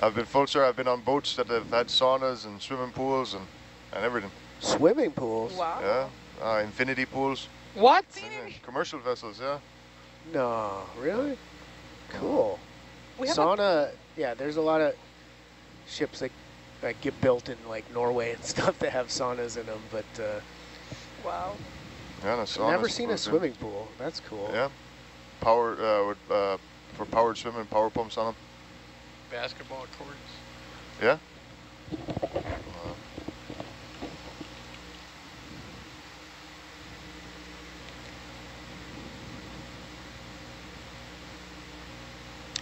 I've been full sir. I've been on boats that have had saunas and swimming pools and, and everything. Swimming pools? Wow. Yeah, uh, infinity pools. What? and, commercial vessels. Yeah. No, really? Cool. We have a- Sauna, yeah, there's a lot of ships that, that get built in like Norway and <laughs> stuff that have saunas in them, but uh, Wow. Yeah, and a I've never seen a suppose, yeah. swimming pool. That's cool. Yeah. Power uh, with, uh, for powered swimming, power pumps on them. Basketball courts. Yeah.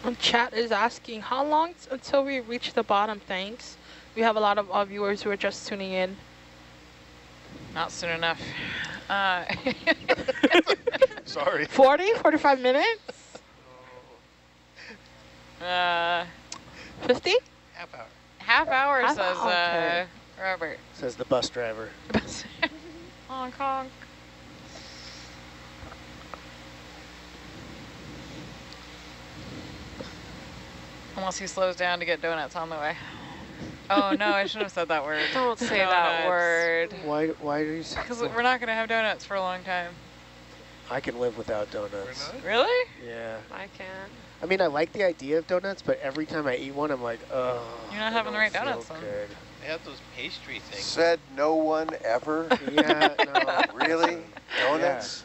And chat is asking, how long until we reach the bottom? Thanks. We have a lot of our viewers who are just tuning in. Not soon enough. Uh, <laughs> Sorry. 40, 45 minutes? <laughs> uh, 50? Half hour. half hour Half says hour, okay. uh, Robert. Says the bus driver. <laughs> Hong honk. Unless he slows down to get donuts on the way. Oh no, I <laughs> shouldn't have said that word. Don't say that word. Why, why do you say that? Because we're not going to have donuts for a long time. I can live without donuts. Really? Yeah. I can't. I mean, I like the idea of donuts, but every time I eat one, I'm like, oh. You're not having the right donuts then. good. They have those pastry things. Said no one ever. Yeah, no. <laughs> really? Donuts?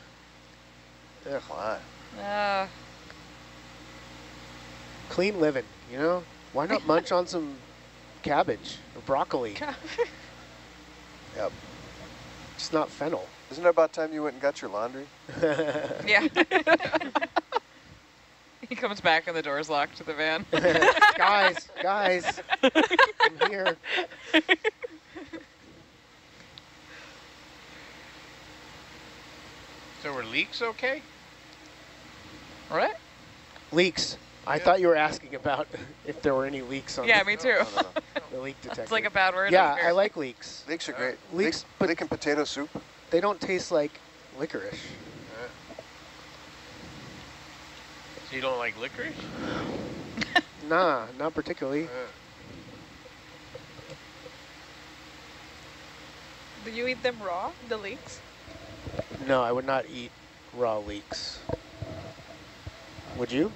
Ugh. Come on. Uh, Clean living, you know? Why not munch on some cabbage or broccoli? <laughs> Yep. It's not fennel. Isn't it about time you went and got your laundry? <laughs> yeah. <laughs> he comes back and the door's locked to the van. guys, guys, I'm here. So were leaks okay? What? Leaks. I Yeah. thought you were asking about <laughs> if there were any leaks on Yeah, the, me too. No, no, no. <laughs> the leak detector. It's like a bad word. yeah, I like leaks. Leaks are great. Leeks, Leek, but- leek and potato soup. They don't taste like licorice. So you don't like licorice? <laughs> Nah, not particularly. Uh, Do you eat them raw, the leeks? No, I would not eat raw leeks. Would you?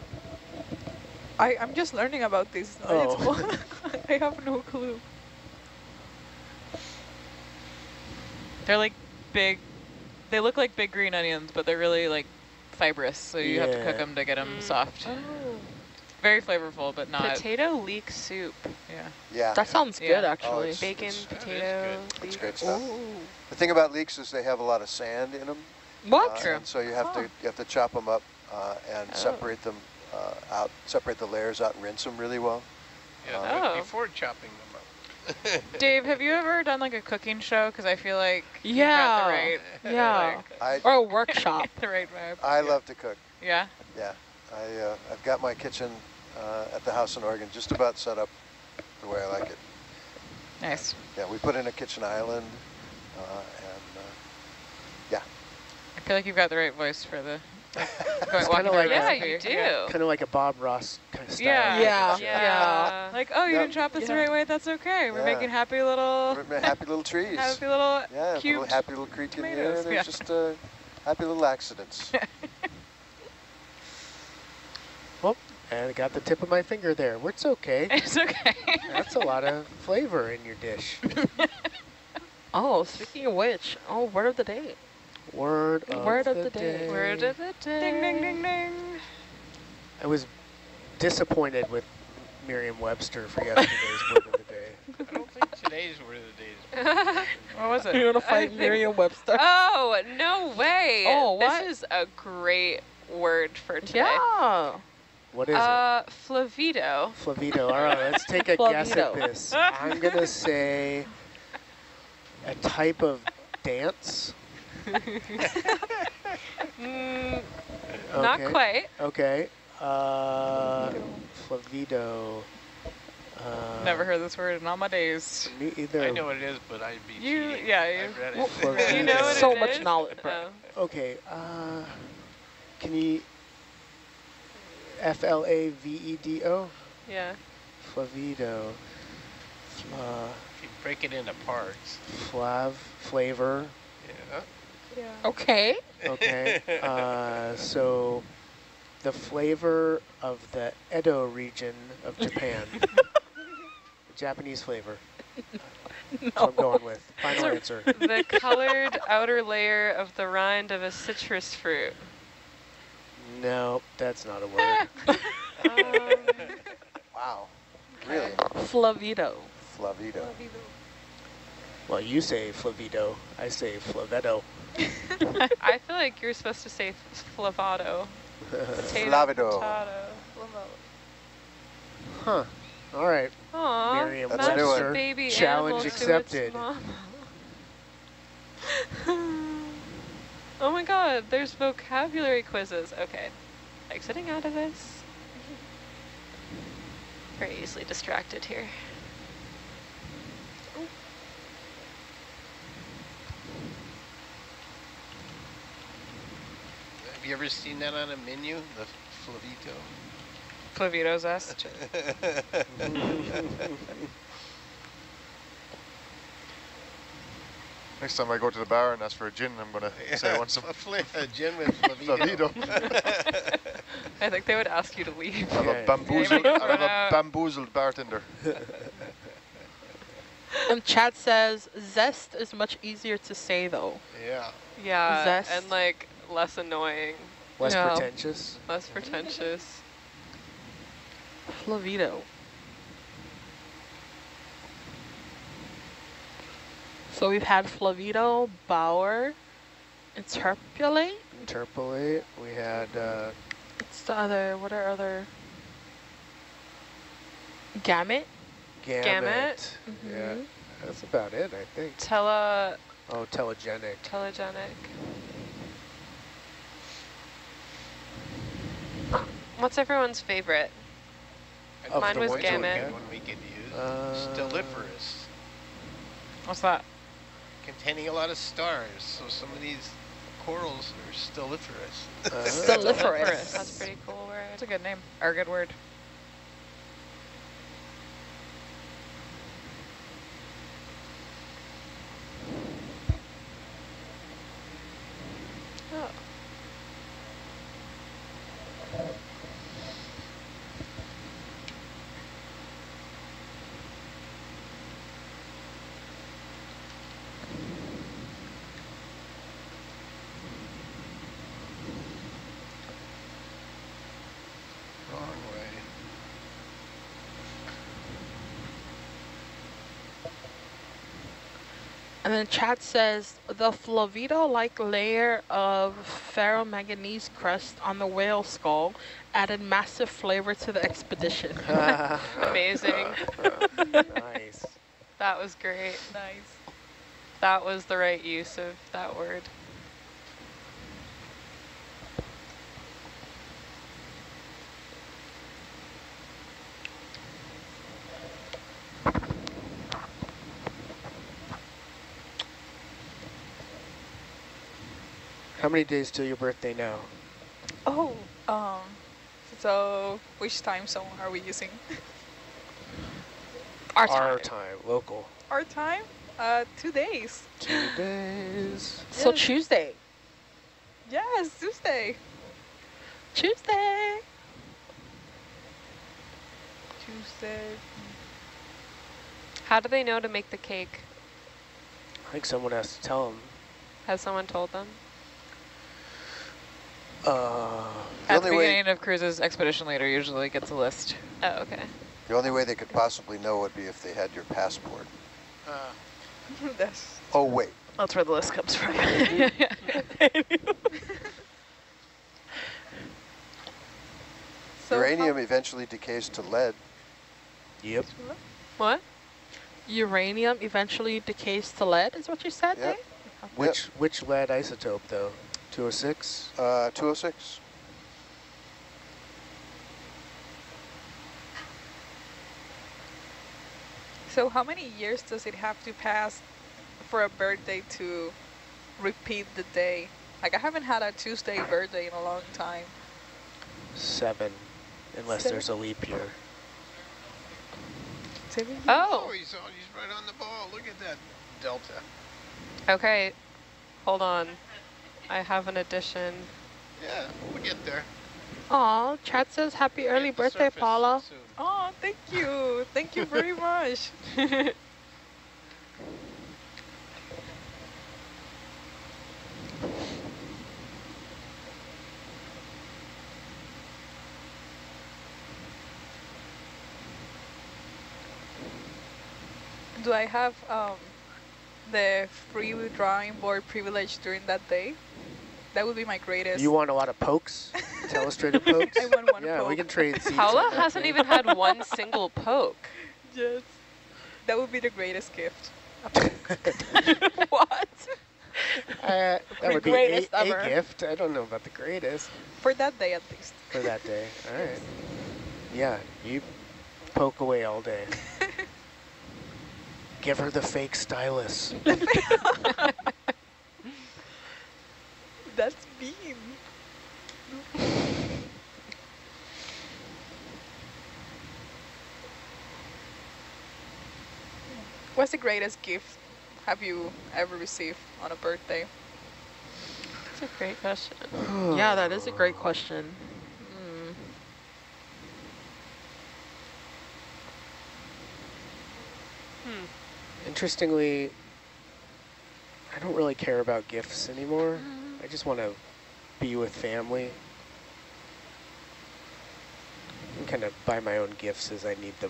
I, I'm just learning about this. <laughs> Oh. <laughs> I have no clue. They're like big. They look like big green onions, but they're really like fibrous. So you have to cook them to get them Mm. soft. Oh. Very flavorful, but not. Potato leek soup. Yeah. Yeah. That sounds Yeah. good, Oh, actually. it's- Bacon, it's- potato, It's leek. great stuff. Ooh. The thing about leeks is they have a lot of sand in them. what? True. And so you have to you have to chop them up uh, and Oh. separate them uh, out, separate the layers out, and rinse them really well. yeah, Uh, Oh. before chopping them up. <laughs> <laughs> Dave, have you ever done like a cooking show? Because I feel like you've Yeah. got the right, Yeah. I Or a workshop. <laughs> the right vibe. I love to cook. Yeah. Yeah, I uh, I've got my kitchen uh, at the house in Oregon just about set up the way I like it. Nice. Yeah, we put in a kitchen island, uh, and uh, yeah. I feel like you've got the right voice for the. Going, walking kinda like a a- Yeah, you do. Yeah. Kind of like a Bob Ross kind of style. Yeah. Yeah. Yeah. Like, oh, you Yep. didn't chop this the right way. That's okay. We're Yeah. making happy little, we're happy little trees. happy little yeah, a little happy little creek in there. tomatoes, There's yeah. just uh, happy little accidents. <laughs> Well, and I got the tip of my finger there. It's okay. <laughs> It's okay. That's a lot of flavor in your dish. <laughs> Oh, speaking of which, oh, word of the day. Word of, Word the, of the day. day. Word of the day. ding, ding, ding, ding. I was disappointed with Merriam-Webster for yesterday's word of the day. <laughs> I don't think today's word of the day is <laughs> What was it? You're gonna fight think- Merriam-Webster. <laughs> Oh, no way. Oh, what? This is a great word for today. Yeah. What is Uh, flavido. it? Flavito. Flavito. All right, let's take a guess at this. I'm going to say a type of dance. Mm, Not quite. Okay. Uh, Flavido. Uh, Never heard this word in all my days. Me either. I know what it is, but I'd be You- cheating. yeah, you- I've read it. Flavido. You know what So it much is? knowledge, bro. Oh. Okay. Uh, can you F L A V E D O? Yeah. Flavido. Uh, If you break it into parts. flav, flavor. Yeah. Yeah. Okay. Okay. uh, so the flavor of the Edo region of Japan. <laughs> Japanese flavor. <laughs> That's what I'm going with. Final answer. The colored outer layer of the rind of a citrus fruit. No, that's not a word. Um, <laughs> Wow, really? Flavido. Flavido. Well, you say Flavido. I say Flavedo. <laughs> I feel like you're supposed to say f- flavato. <laughs> Potato, Flavido. potato. huh. All right. Aw, Merriam That's a new match one. the baby Challenge animal to its accepted. mama. <laughs> oh my god, there's vocabulary quizzes. Okay, exiting out of this. Very easily distracted here. You ever seen that on a menu? The Flavito? Flavito zest. <laughs> Next time I go to the bar and ask for a gin, I'm going to say I want some <laughs> a, a gin with <laughs> Flavito. Flavito. I think they would ask you to leave. I'm a bamboozled, I'm a bamboozled bartender. And chat says zest is much easier to say though. yeah. Yeah, Zest. and like less annoying, Less No. pretentious. less pretentious. Flavito. So we've had Flavito, Bauer, Interpolate. Interpolate. We had uh, What's the other? What are other? Gamut. Gamut. Gamut. Yeah, Mhm. that's about it, I think. Tele Oh, telegenic. telegenic. What's everyone's favorite? Of Mine was ones Gamut. one we could use? Uh, Stelliferous. What's that? Containing a lot of stars, so some of these corals are stelliferous. Uh, Stelliferous. That's pretty cool word. That's a good name, or a good word. And then chat says the Flavito-like layer of ferromanganese crust on the whale skull added massive flavor to the expedition. <laughs> Amazing. nice. That was great. Nice. That was the right use of that word. How many days till your birthday now? Oh, um, so which time zone are we using? <laughs> Our Our time. time, local. Our time? Uh, two days. Two days. So Yes. Tuesday. Yes, Tuesday. Tuesday. Tuesday. How do they know to make the cake? I think someone has to tell them. Has someone told them? Uh, The At the only way- beginning of cruises, expedition leader usually gets a list. Oh, okay. The only way they could possibly know would be if they had your passport. Uh, <laughs> That's Oh, wait. That's where the list comes from. <laughs> <laughs> so Uranium eventually decays to lead. yep. What? Uranium eventually decays to lead, is what you said, Yep. Dave? Which which lead isotope though? 206? Uh, 206. So how many years does it have to pass for a birthday to repeat the day? Like I haven't had a Tuesday birthday in a long time. Seven. Unless Seven. there's a leap year. Seven? Oh, oh, he's, on, he's right on the ball. Look at that delta. okay. Hold on. I have an addition. Yeah, we'll get there. Aw, chat says happy early Hit the birthday, Paula. soon. Oh, thank you. Thank you very <laughs> much. Do I have um, the free drawing board privilege during that day? That would be my greatest. You want a lot of pokes? <laughs> Telestrator pokes? I want one yeah, we can trade seats. Paula hasn't thing. even had one single poke. <laughs> Yes. That would be the greatest gift. <laughs> what? Uh, that The would be greatest a, a gift. I don't know about the greatest For that day at least. for that day. All right. Yeah, you poke away all day. Give her the fake stylus beam. What's the greatest gift have you ever received on a birthday? That's a great question. <sighs> yeah, that is a great question. Hmm. Hmm. Interestingly, I don't really care about gifts anymore. Mm. I just want to be with family. And kind of buy my own gifts as I need them.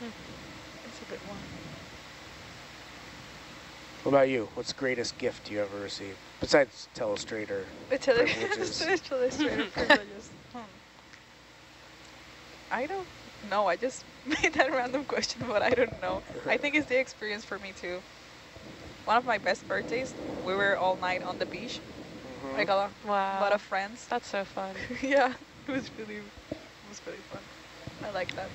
That's a good one. What about you? What's the greatest gift you ever received? Besides Telestrator. <laughs> Tele <laughs> Privileges. the illustrator privileges. <laughs> Hmm. I don't know. I just made that random question, but I don't know. I think it's the experience for me too. One of my best birthdays, we were all night on the beach. Mhm. Like a lot, Wow. lot of friends. That's so fun. <laughs> yeah, it was really, it was really fun. I like that.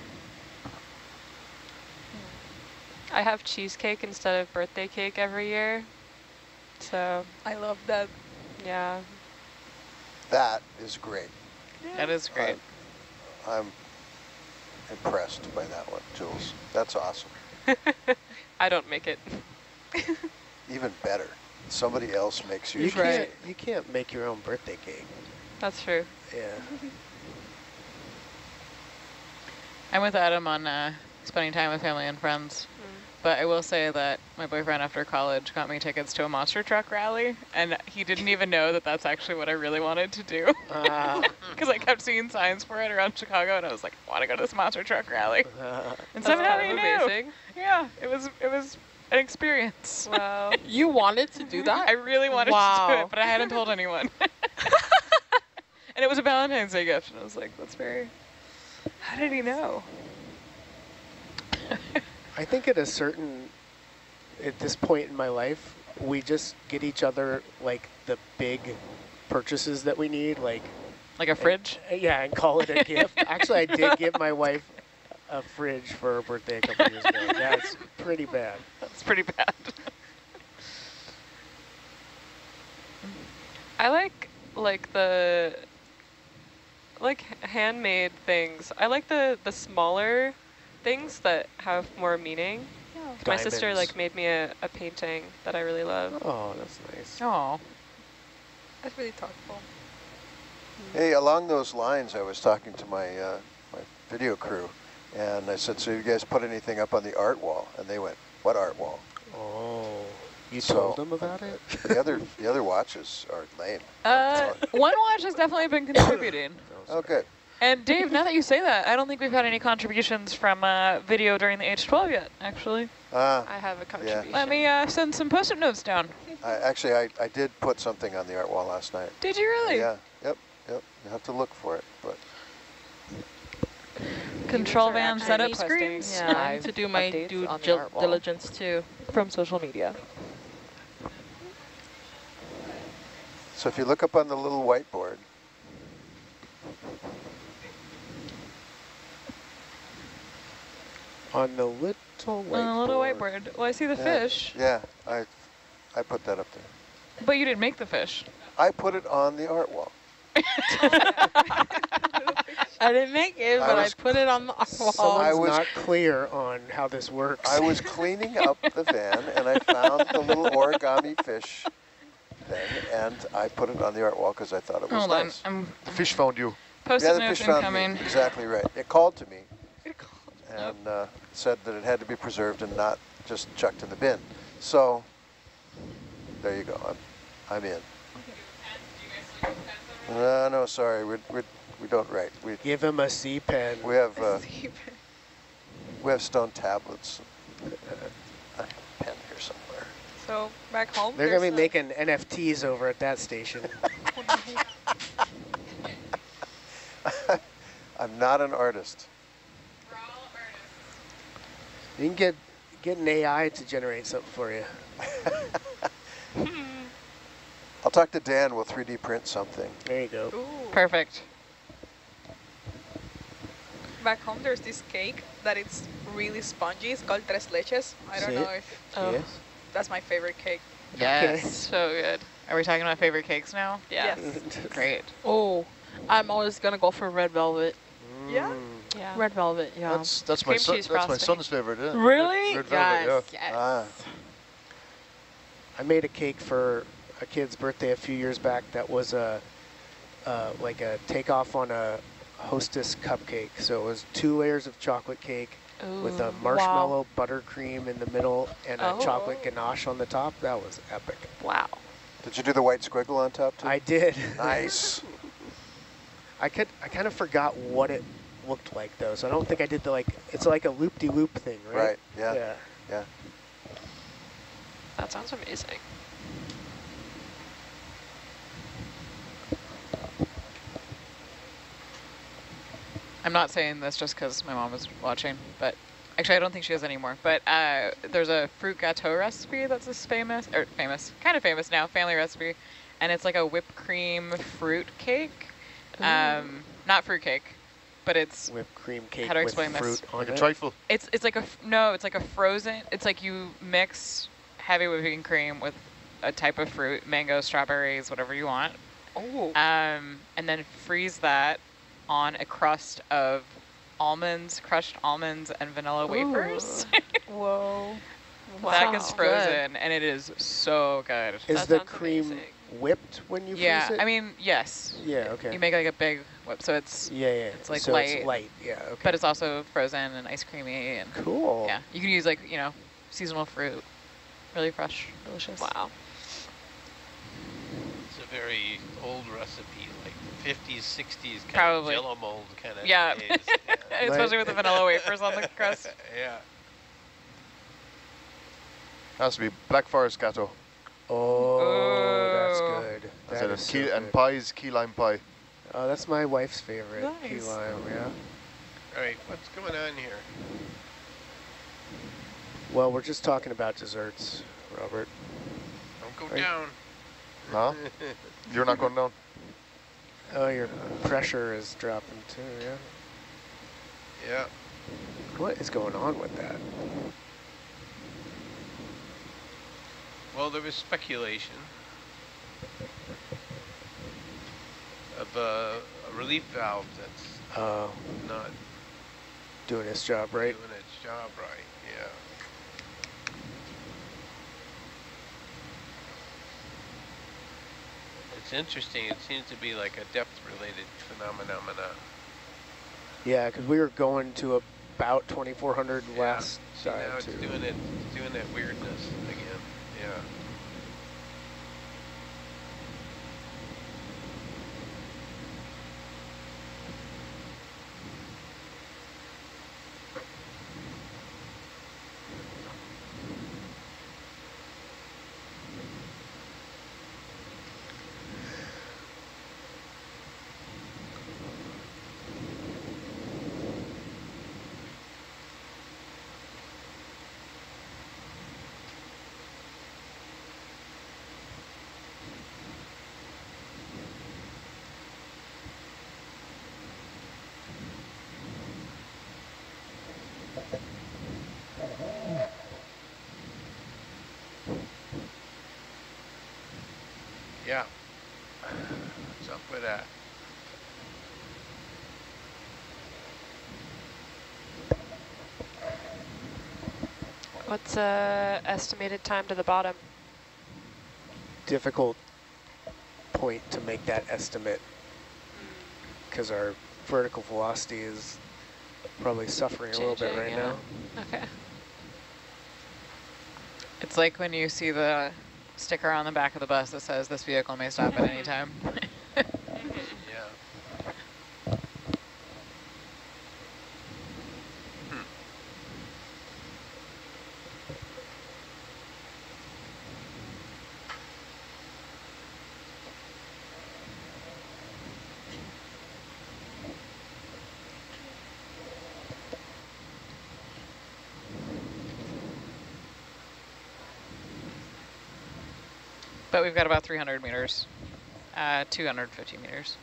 I have cheesecake instead of birthday cake every year. So, I love that. yeah. That is great. That is great. I'm impressed by that one, Jules. That's awesome. <laughs> I don't make it. <laughs> Even better. Somebody else makes you. You choose. can't, you can't make your own birthday cake. That's true. Yeah. <laughs> I'm with Adam on uh, spending time with family and friends. But I will say that my boyfriend after college got me tickets to a monster truck rally, and he didn't even know that that's actually what I really wanted to do. <laughs> Uh, Because I kept seeing signs for it around Chicago, and I was like, I want to go to this monster truck rally. uh, <laughs> And That's somehow kind he of knew. amazing. Yeah, it was it was an experience. Wow. <laughs> You wanted to do that? I really wanted to do it, but I hadn't told anyone. <laughs> and it was a Valentine's Day gift, and I was like, that's very. How did he know? <laughs> I think at a certain, at this point in my life, we just get each other like the big purchases that we need, like Like a fridge? uh, yeah, and call it a gift. Actually, I did give my wife a fridge for her birthday a couple years ago. <laughs> That's pretty bad. That's pretty bad. <laughs> I like like the like handmade things. I like the the smaller things that have more meaning. Yeah. My sister like made me a, a painting that I really love. Oh, that's nice. Oh. That's really thoughtful. Hey, along those lines, I was talking to my uh, my video crew, and I said, "So you guys put anything up on the art wall?" And they went, "What art wall?" Oh, you So, told them about it? <laughs> The other the other watches are lame. Uh, one watch has definitely been contributing. <coughs> Oh, good. And Dave, now that you say that, I don't think we've had any contributions from uh, video during the H12 yet, actually. Uh, I have a yeah. contribution. Let me uh, send some post-it notes down. I, actually, I, I did put something on the art wall last night. Did you really? Yeah. Yep. Yep. You have to look for it, but Control van setup screens. Yeah, I live need to do my due gil- diligence too. from social media. so if you look up on the little whiteboard, On the little whiteboard. On a little whiteboard. Well, I see the yeah, fish, Yeah, I I put that up there. but you didn't make the fish. I put it on the art wall. <laughs> I didn't make it, I but I, was- put it on the <laughs> wall. Someone's I was- not clear on how this works. I was cleaning up the van and I found the little <laughs> origami fish thing and I put it on the art wall because I thought it was Hold on. I'm The fish found you. post-it yeah, the fish found incoming. me. Exactly right. It called to me it called. and uh, said that it had to be preserved and not just chucked in the bin. So there you go. I'm, I'm in. No, no, sorry. We we we don't write. We Give him a C pen. we have uh, we have stone tablets. Uh, a pen here somewhere. So back home, They're going to be making NFTs over at that station. <laughs> I'm not an artist. You can get get an AI to generate something for you. <laughs> <laughs> I'll talk to Dan. We'll 3D print something. There you go. Ooh. Perfect. Back home, there's this cake that it's really spongy. It's called tres leches. I don't know if Oh. Yes. that's my favorite cake. Yes. <laughs> So good. Are we talking about favorite cakes now? Yeah. Yes. <laughs> Great. Oh, I'm always gonna go for red velvet. Yeah? Mm. Yeah. Red velvet, yeah. That's that's my son, cheese that's my son's favorite. Yeah. really? Red, red velvet, yes, yes. Ah. I made a cake for a kid's birthday a few years back that was a uh, like a takeoff on a hostess cupcake. So it was two layers of chocolate cake with a Ooh. marshmallow buttercream in the middle and a chocolate Oh. ganache on the top. That was epic. Wow. Did you do the white squiggle on top too? I did. nice. <laughs> I could I kind of forgot what it looked like though, so I don't think I did the like it's like a loop-de-loop thing, right? Right. Yeah. Yeah. Yeah. That sounds amazing. I'm not saying this just because my mom was watching, but actually I don't think she is anymore. But uh, there's a fruit gâteau recipe that's this famous, or famous, kind of famous now, family recipe, and it's like a whipped cream fruit cake. Um, not fruit cake, but it's Whipped cream cake How to with explain this? fruit on Like a trifle. it's it's like a no, it's like a frozen. It's like you mix heavy whipping cream with a type of fruit, mango, strawberries, whatever you want, Oh. um, and then freeze that on a crust of almonds, crushed almonds, and vanilla wafers. <laughs> Whoa. That gets Sounds frozen, and it is so good. Is That the cream amazing. whipped when you yeah, freeze it? I mean, yes. yeah, okay. You make like a big whip, so it's, yeah, yeah. it's like so light. It's light, yeah, okay. but it's also frozen and ice creamy, and cool. yeah, you can use like you know seasonal fruit, really fresh, delicious. Wow. It's a very old recipe, like 50s, 60s kind Probably. of jello mold kind of Yeah. days. Yeah. <laughs> Especially with the vanilla <laughs> wafers on the crust. <laughs> yeah. Has to be Black Forest gâteau. Oh, that's good. That's That it. is so Key, and good. pies, key lime pie. Oh, that's my wife's favorite. Key Nice. lime, yeah. All right, what's going on here? Well, we're just talking about desserts, Robert. Don't go Right. down. Huh? You're not going down? Oh, your pressure is dropping too, yeah? yeah. What is going on with that? Well, there was speculation of a, a relief valve that's Uh, not doing its job, right? doing its job right. Yeah. It's interesting. It seems to be like a depth-related phenomenon. Yeah, because we were going to about 2,400 Yeah. last See, now it's too. doing it, it's doing that weirdness again. Yeah. Yeah. What's up with that? What's uh, estimated time to the bottom? Difficult point to make that estimate because our vertical velocity is probably suffering a little bit right yeah. now. Okay. It's like when you see the sticker on the back of the bus that says this vehicle may stop at any time. <laughs> we've got about 300 meters, uh, 250 meters.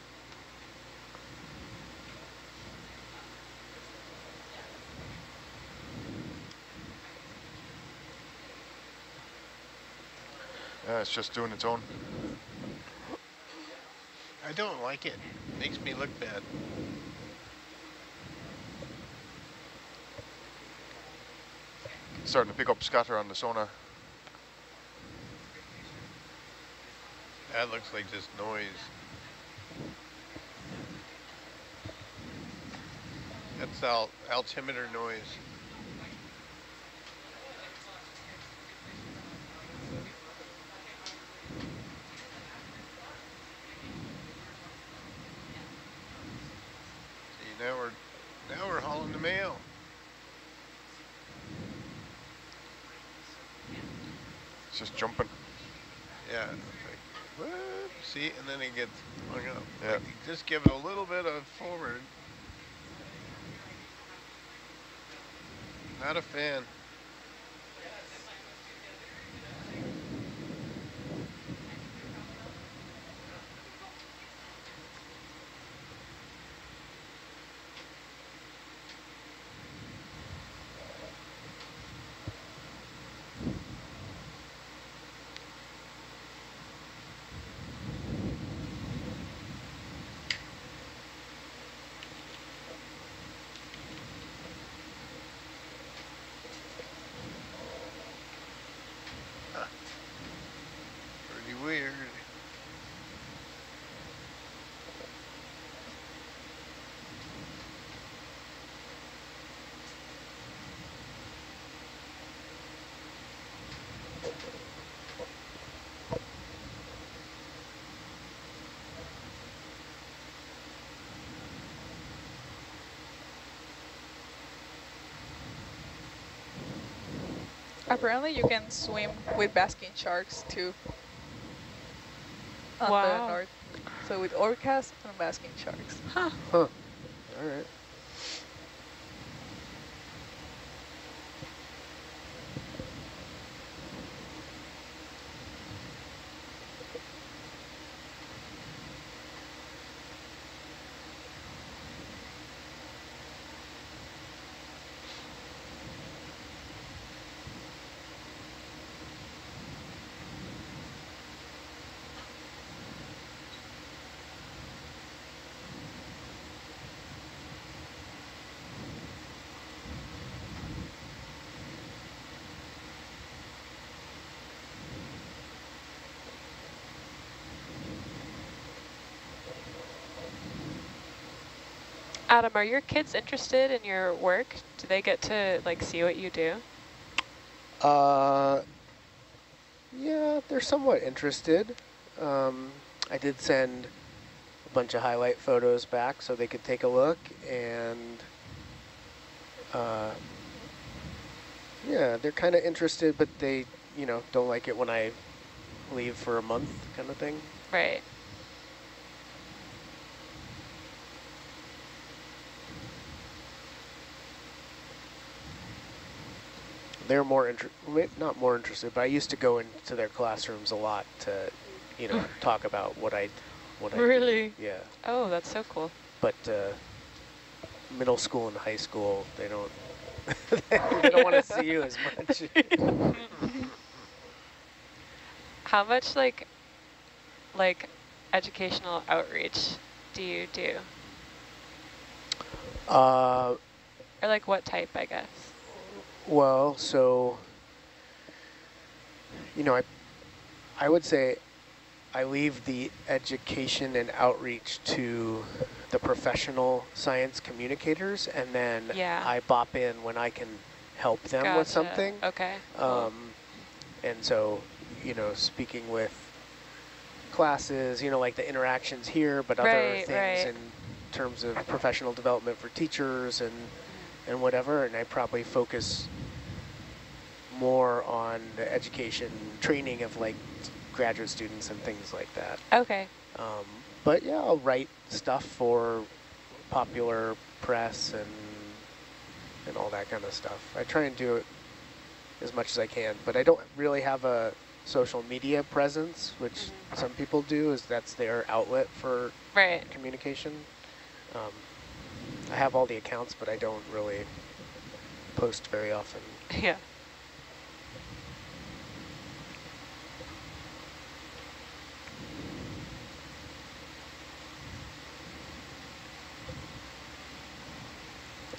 Yeah, it's just doing its own. I don't like it. Makes me look bad. Starting to pick up scatter on the sonar. Looks like just noise. That's al altimeter noise. See, now we're now we're hauling the mail. It's just jumping. Yeah. it's Like, what? See, and then it gets hung up. Yeah. Like, you just give it a little bit of forward. Not a fan. Pretty weird. Apparently you can swim with basking sharks too. On Wow. the north. So with orcas and basking sharks. Huh. All right. Adam, are your kids interested in your work? Do they get to like see what you do? Uh, yeah, they're somewhat interested. Um, I did send a bunch of highlight photos back so they could take a look, and uh, yeah, they're kind of interested, but they, you know, don't like it when I leave for a month, kind of thing. Right. They're more inter not more interested, but I used to go into their classrooms a lot to, you know, <laughs> talk about what I, what I. Really? Yeah. Oh, that's so cool. but uh, middle school and high school, they don't <laughs> they don't want to see you as much. <laughs> How much like like educational outreach do you do? uh, Or like what type, I guess? Well, so you know, I I would say I leave the education and outreach to the professional science communicators, and then Yeah. I bop in when I can help them with something. Okay. Um, and so, you know, speaking with classes, you know, like the interactions here, but other things right. in terms of professional development for teachers and and whatever. And I probably focus more on the education training of like graduate students and things like that. okay. Um, but yeah, I'll write stuff for popular press and and all that kind of stuff. I try and do it as much as I can, but I don't really have a social media presence, which Mm-hmm. some people do, is that's their outlet for Right. communication. Um, I have all the accounts, but I don't really post very often. <laughs> Yeah.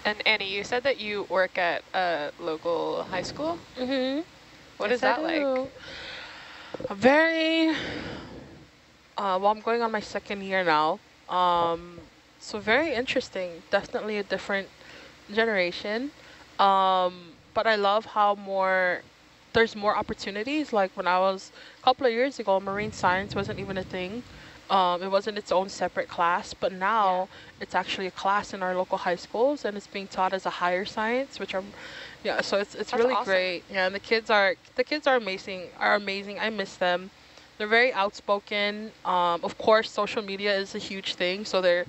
And Annie, you said that you work at a local high school. Mm-hmm. What Yes, is that I like? A very, uh, well, I'm going on my second year now. Um, so very interesting. Definitely a different generation. Um, but I love how more, there's more opportunities. Like when I was, a couple of years ago, marine science wasn't even a thing. Um, it wasn't its own separate class, but now it's actually a class in our local high schools and it's being taught as a higher science, which I'm, yeah, so it's, it's That's really awesome. great. Yeah, and the kids are, the kids are amazing, are amazing. I miss them. They're very outspoken. Um, of course, social media is a huge thing, so they're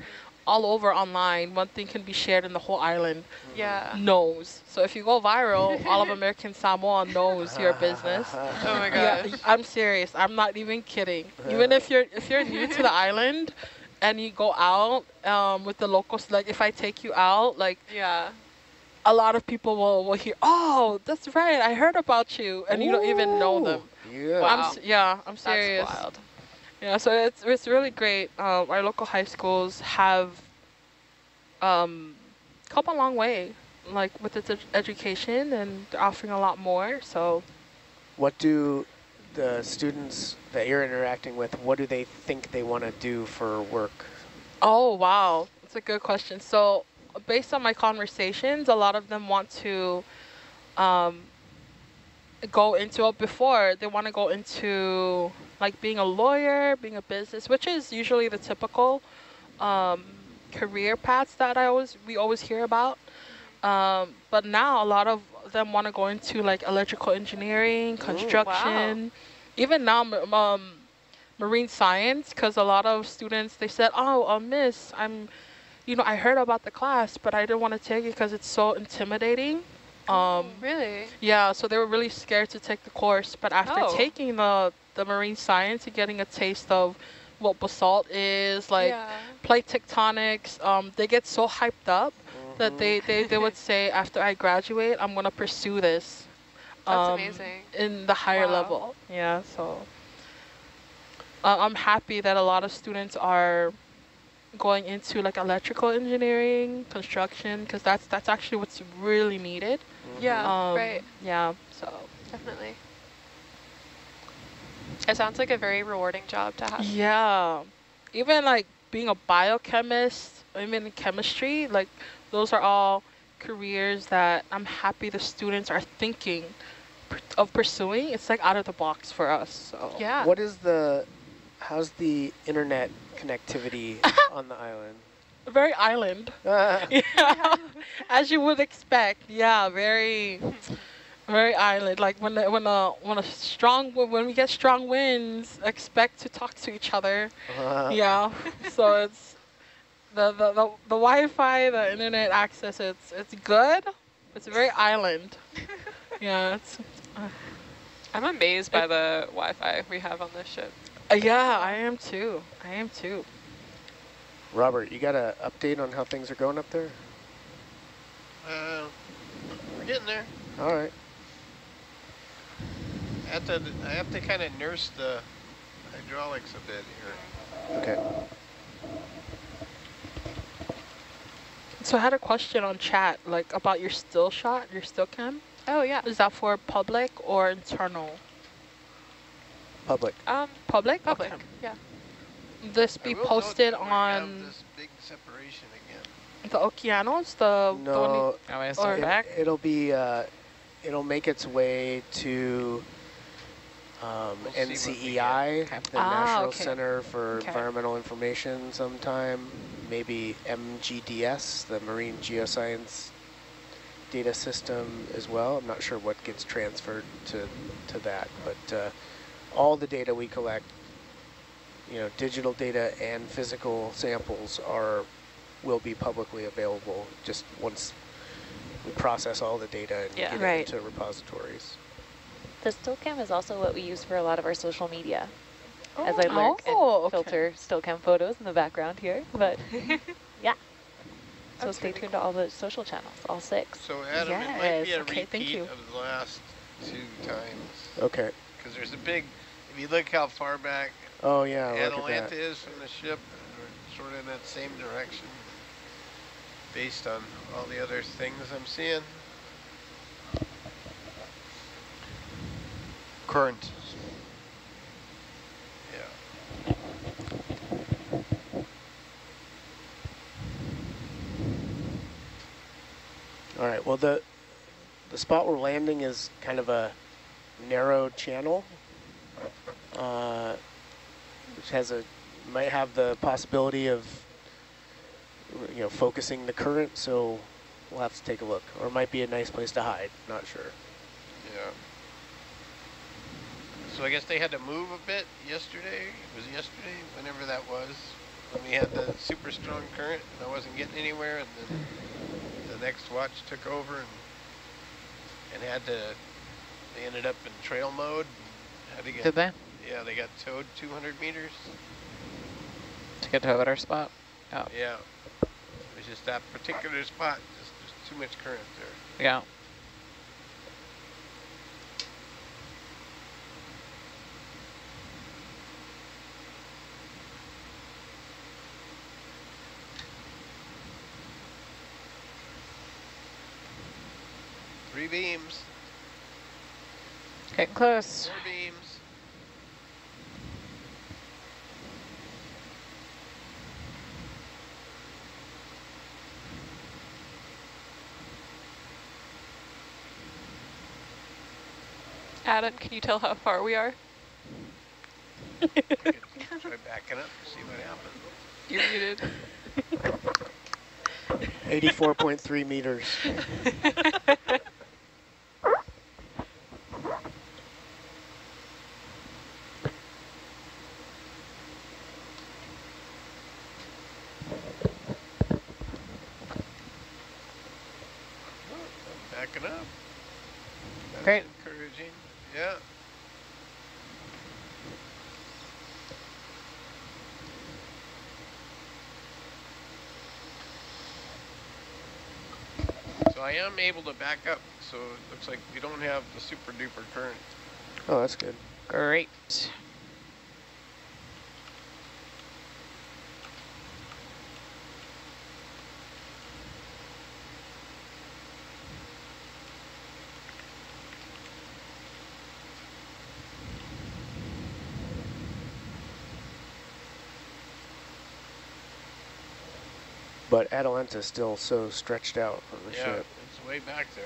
all over online. One thing can be shared and the whole island Yeah. knows. So if you go viral, <laughs> all of American Samoa knows your business. <laughs> Oh my Yeah. I'm serious. I'm not even kidding. Even if you're if you're new to the <laughs> island and you go out um, with the locals, like if I take you out, like Yeah. a lot of people will, will hear, oh, that's right, I heard about you, and you don't even know them. Yeah. Wow. I'm yeah, I'm serious. That's wild. Yeah, so it's it's really great. Um, our local high schools have um, come a long way, like with its ed- education, and they're offering a lot more. So What do the students that you're interacting with, what do they think they want to do for work? Oh, wow. That's a good question. So, based on my conversations, a lot of them want to um, go into before. They want to go into like being a lawyer, being a business, which is usually the typical um, career paths that I always we always hear about. Um, but now a lot of them want to go into like electrical engineering, construction, even now um, marine science because a lot of students they said oh uh, miss i'm you know i heard about the class but i didn't want to take it because it's so intimidating um Really? yeah so they were really scared to take the course but after Oh. taking the the marine science and getting a taste of what basalt is like yeah. plate tectonics um they get so hyped up that they, they they would say after i graduate i'm going to pursue this That's um, amazing. in the higher Wow. level. Yeah, so uh, I'm happy that a lot of students are going into like electrical engineering, construction, because that's that's actually what's really needed. Yeah. Um, right. Yeah. So Definitely. It sounds like a very rewarding job to have. yeah, even like being a biochemist, even in chemistry, like those are all careers that I'm happy the students are thinking of pursuing. It's like out of the box for us. So Yeah. What is the, how's the internet connectivity <laughs> on the island? very island. Ah, <laughs> <laughs> yeah, as you would expect. Yeah, very, very island. Like when the, when a when a strong when we get strong winds, expect to talk to each other. uh, yeah, so it's the, the the the Wi-Fi, the internet access. It's it's good. It's very island. <laughs> Yeah, it's I'm amazed by the Wi-Fi we have on this ship. uh, yeah. I am too. I am too. Robert, you got an update on how things are going up there? Uh, we're getting there. All right. I have to, I have to kind of nurse the hydraulics a bit here. Okay. So I had a question on chat, like about your still shot, your still cam. Oh yeah. Is that for public or internal? Public. Um, Public. public. Okay. Yeah. This I be will posted that we have on this big separation again. the Okeanos, the, the one you- No, Oh, I Or- start back. it, will be, uh, it'll make its way to um, We'll see what NCEI, the Ah, National okay. Center for Okay. Environmental Information sometime, maybe MGDS, the Marine Geoscience Data System as well. I'm not sure what gets transferred to, to that, but uh, all the data we collect, you know, digital data and physical samples are will be publicly available just once we process all the data and Yeah. get Right. it into repositories. The still cam is also what we use for a lot of our social media. As I lurk Oh, and oh, okay. filter Stillcam photos in the background here, but <laughs> yeah. So That's stay really tuned to all the social channels, all six. So Adam, it might be Yes, a okay, thank repeat you. of the last two times. Okay. Because there's a big, if you look how far back Oh yeah, look at Atalanta that. is from the ship, we're sort of in that same direction. based on all the other things I'm seeing. Current. Yeah. All right. Well, the the spot we're landing is kind of a narrow channel, uh, which has a might have the possibility of you know focusing the current. So we'll have to take a look, or it might be a nice place to hide. Not sure. Yeah. So I guess they had to move a bit yesterday. It Was yesterday? Whenever that was, when we had the super strong current and I wasn't getting anywhere, and then the next watch took over and and had to. They ended up in trail mode. Had to get. Did they? Yeah, they got towed 200 meters. To get to a better spot? Oh, Yeah. It was just that particular spot. Just there's too much current there. yeah. Three beams. Getting close. Four beams. Adam, can you tell how far we are? Try backing up and see what happens. You're muted. 84.3 meters. <laughs> Backing up. That's Great. encouraging. Yeah. So I am able to back up, so it looks like we don't have the super duper current. Oh, that's good. Great. But Atalanta's still so stretched out on the yeah, ship. it's way back there.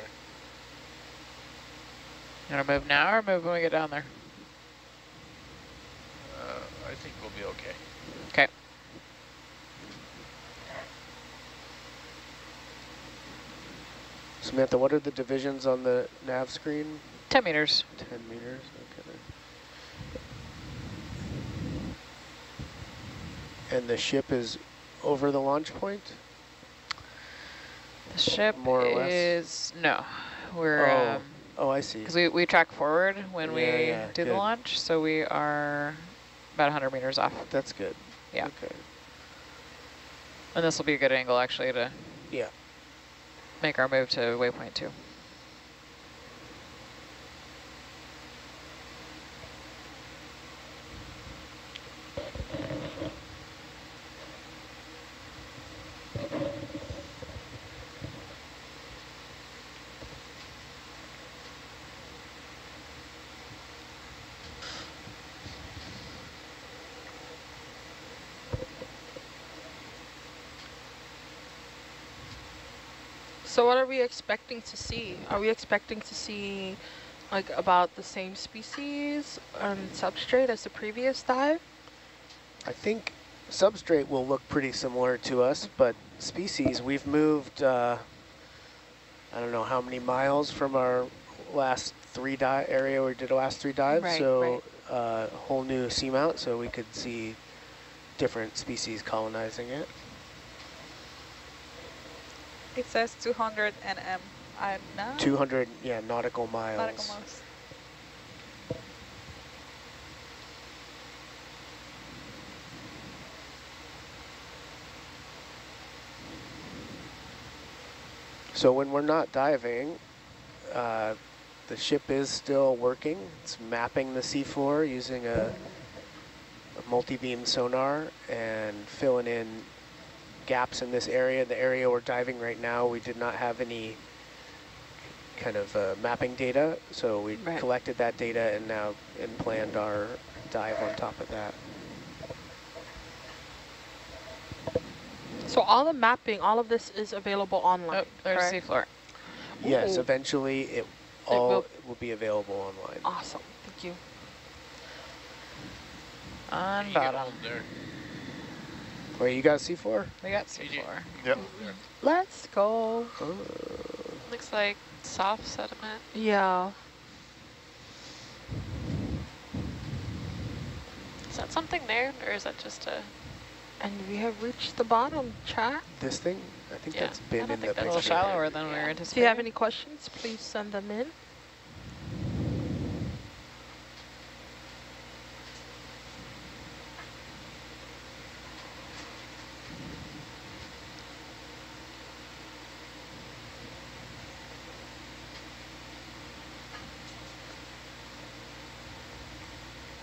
You want to move now or move when we get down there? Uh, I think we'll be okay. Okay. Samantha, what are the divisions on the nav screen? 10 meters. 10 meters, okay. And the ship is over the launch point? The ship More or less? is, no. We're, Oh, um, oh, I see. because we, we track forward when we Yeah, yeah, do the launch, so we are about 100 meters off. That's good. Yeah. Okay. And this will be a good angle actually to Yeah. make our move to waypoint two. So what are we expecting to see? Are we expecting to see like about the same species and substrate as the previous dive? I think substrate will look pretty similar to us, but species, we've moved, uh, I don't know how many miles from our last three dive area we did the last three dives. Right, so right. uh, whole new seamount, so we could see different species colonizing it. It says 200 nm. I know. 200, yeah, nautical miles. Nautical miles. So when we're not diving, uh, the ship is still working. It's mapping the seafloor using a, a multi-beam sonar and filling in gaps in this area. The area we're diving right now, we did not have any kind of uh, mapping data, so we Right. collected that data and now and planned our dive on top of that. So all the mapping, all of this is available online. Oh, there's correct? seafloor. Yes, Ooh. eventually it all will- will be available online. Awesome. Thank you. On You get bottom. Hold there. Wait, you got seafloor? We got seafloor. Yep. Let's go. Looks like soft sediment. Yeah. Is that something there, or is that just a? And we have reached the bottom, chat. This thing? I think Yeah, that's I been don't in the think A little shallower than we were Yeah. If you have any questions, please send them in.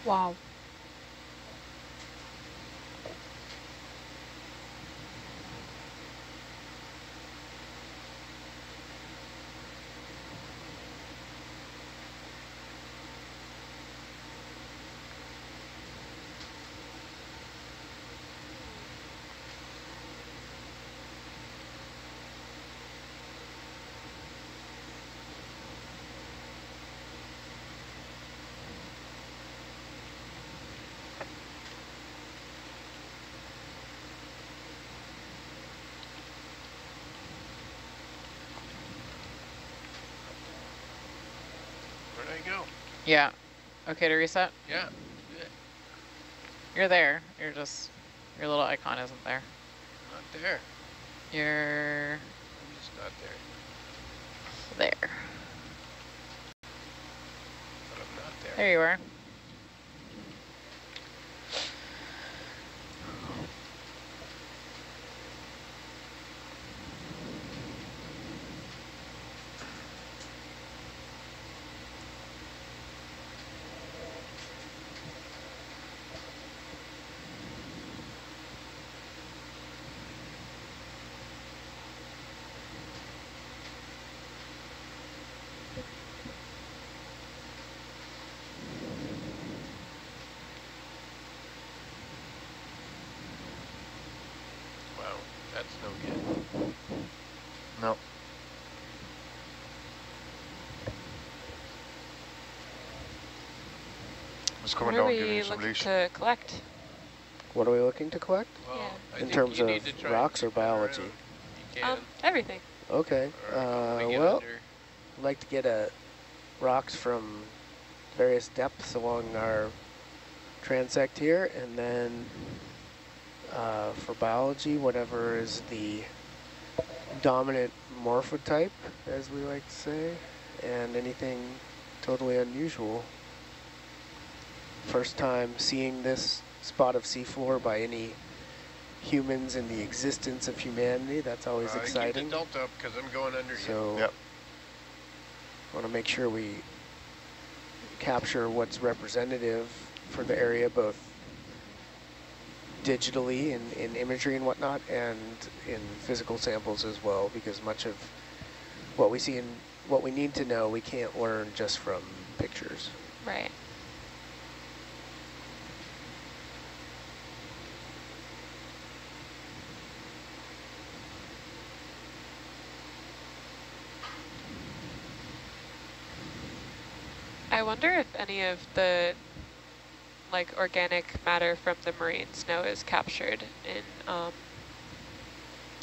Wow. Where'd I go? Yeah. Okay to reset? Yeah. You're there. You're just, your little icon isn't there. Not there. You're I'm just not there. there. But I'm not there. There you are. Wow, that's no good. No. Just coming What are down, giving we you some looking leash. to collect? What are we looking to collect? Well, Yeah. In terms of need to try rocks or keep it around. biology? Um, everything. Okay. Uh, well, under. I'd like to get uh, rocks from various depths along our transect here, and then uh, for biology, whatever is the dominant morphotype, as we like to say, and anything totally unusual. First time seeing this spot of seafloor by any humans in the existence of humanity, that's always Uh, exciting. Keep the delta up because I'm going under here. So Yep. want to make sure we capture what's representative for the area, both digitally in, in imagery and whatnot, and in physical samples as well, because much of what we see and what we need to know, we can't learn just from pictures. Right. Wonder if any of the like organic matter from the marine snow is captured in um,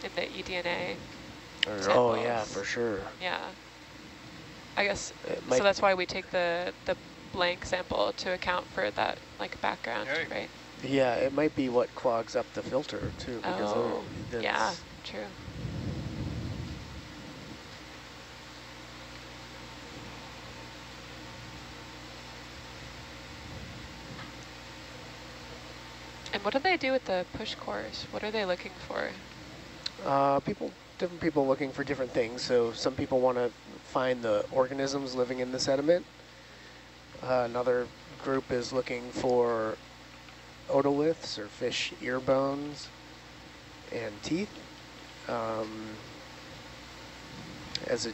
in the E eDNA. There you Oh. Oh yeah, for sure. Yeah. I guess so. That's why we take the the blank sample to account for that like background, Right. right? Yeah, it might be what clogs up the filter too, because Oh, there- yeah, true. And what do they do with the push cores? What are they looking for? Uh, people, different people looking for different things. So some people want to find the organisms living in the sediment. Uh, another group is looking for otoliths or fish ear bones. and teeth. Um, as a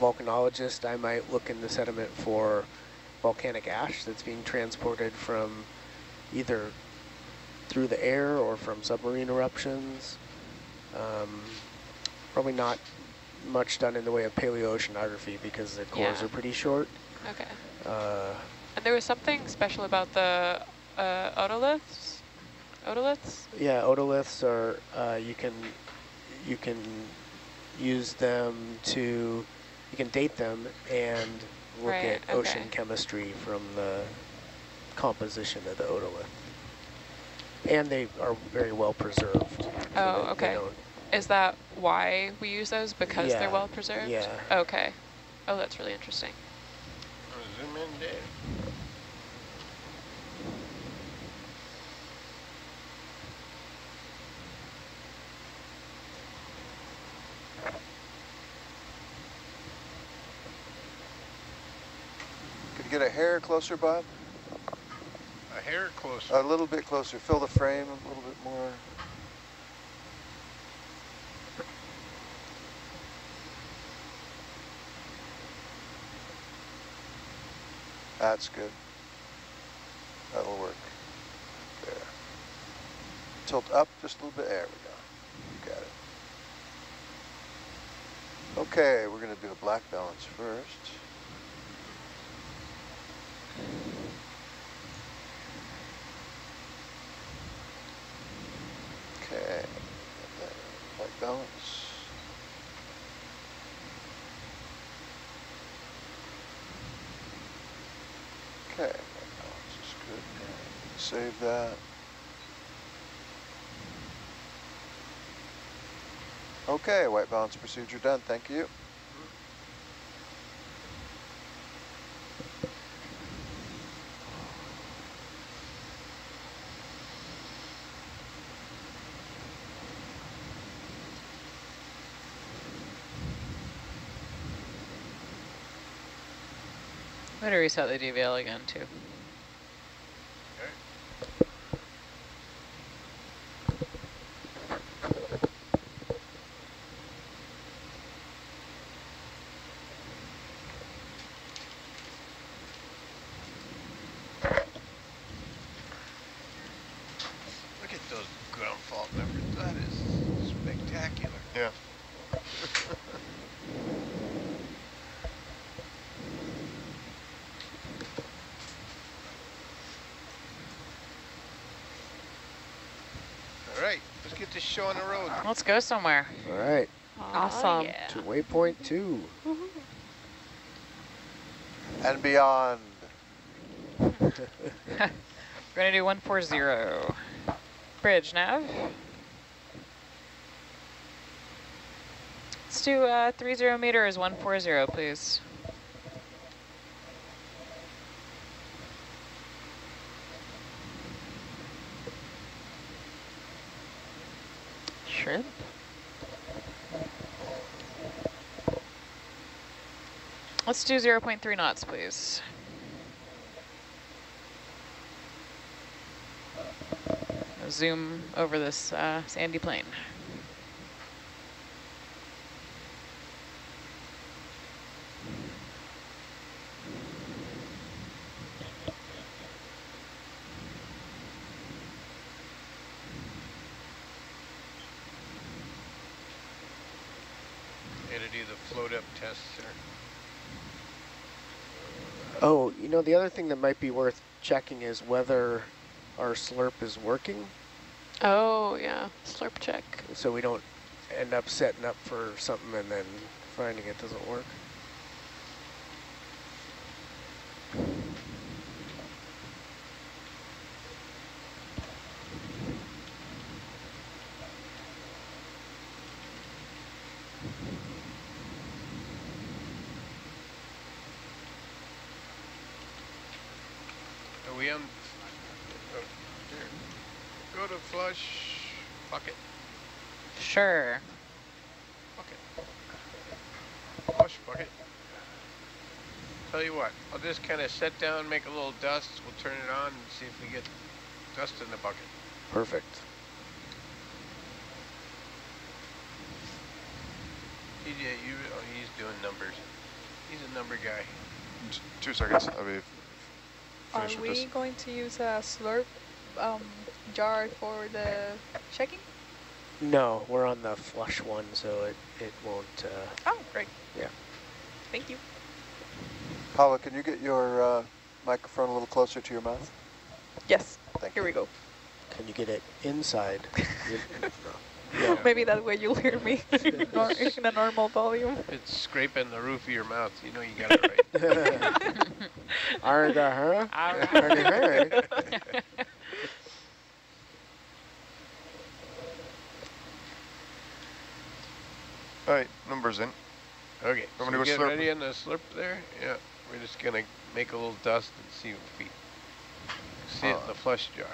volcanologist, I might look in the sediment for volcanic ash that's being transported from either through the air or from submarine eruptions. Um, probably not much done in the way of paleoceanography because the cores Yeah. are pretty short. Okay. Uh, And there was something special about the uh, otoliths? Otoliths? yeah, otoliths are uh, you can you can use them to you can date them and look Right, at ocean chemistry from the composition of the otolith. And they are very well preserved. Oh, that they okay. don't- Is that why we use those? Because Yeah, they're well preserved? yeah. Okay. Oh, that's really interesting. Zoom in there. Could you get a hair closer, Bob? A hair closer. A little bit closer. Fill the frame a little bit more. That's good. That'll work. There. Tilt up just a little bit. There we go. Got it. Okay, we're going to do a black balance first. Okay, got that white balance. Okay, balance is good. Save that. Okay, white balance procedure done. Thank you. Reset the DVL again, too. Look at those ground fault numbers. That is spectacular. Yeah. All right, let's get this show on the road. Let's go somewhere. All right, Awesome. yeah. to waypoint two. <laughs> And beyond. <laughs> We're going to do 140. Bridge nav. Let's do uh, 30 meters, 140, please. Shrimp? Let's do 0.3 knots, please. Zoom over this uh, sandy plain. Gotta do the float up test, sir. Oh, thing that might be worth checking is whether our slurp is working, Oh, yeah. Slurp check. so we don't end up setting up for something and then finding it doesn't work. Are we on? Oh, here. Go to flush bucket. Sure. Bucket. Flush bucket. Tell you what, I'll just kind of set down, make a little dust. We'll turn it on and see if we get dust in the bucket. Perfect. TJ, you, oh, he's doing numbers. He's a number guy. T- Two seconds. I'll be Are we this. going to use a slurp um, jar for the checking? No, we're on the flush one, so it, it won't, uh, Oh, great. yeah. Thank you. Paula, can you get your uh, microphone a little closer to your mouth? Yes. Thank Here we go. Can you get it inside? You- <laughs> Yeah. Maybe that way you'll hear me <laughs> in a normal volume. It's scraping the roof of your mouth. You know you got it right. <laughs> Are the huh? Alright. Are the heard? All right, numbers in. Okay, Want so me to go get slurp? ready on the slurp there? Yeah, we're just gonna make a little dust and see if we see it in the flush jar.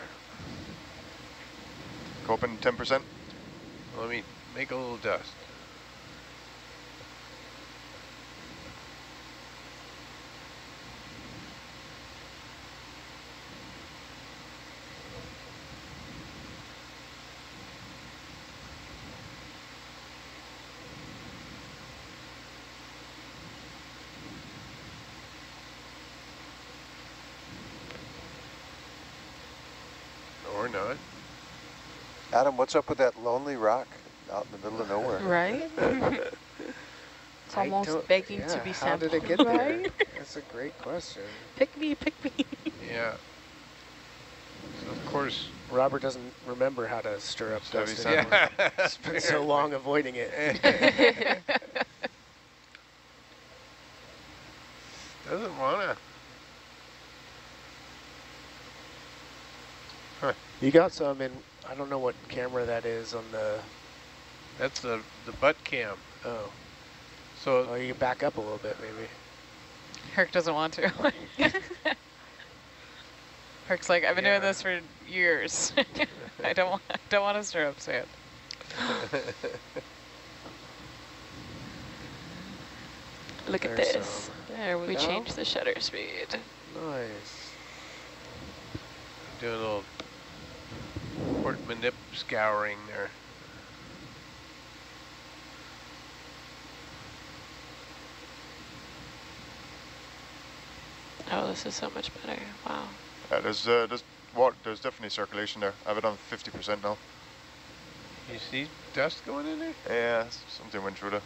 Open 10%. Let me make a little dust. Or not. Adam, what's up with that lonely rock out in the middle of nowhere? <laughs> Right? <laughs> It's almost don't- begging to yeah, be How did sampled, it get there? right? <laughs> That's a great question. Pick me, pick me. Yeah. So of course. Robert doesn't remember how to stir up It's heavy dust sand. anymore. Yeah. It's been so long avoiding it. Doesn't wanna. You got some in, I don't know what camera that is on the, That's the the butt cam. oh, So oh, you can back up a little bit maybe. Herc doesn't want to. <laughs> Herc's like, I've been Yeah. doing this for years. <laughs> I don't want, don't want to stir up sand. <laughs> Look at this. some. There we go. changed the shutter speed. Nice. doing a little port manip scouring there. Oh, this is so much better. Wow. Yeah, there's uh, there's water. There's definitely circulation there. I have it on 50% now. You see dust going in there? Yeah, something went through there.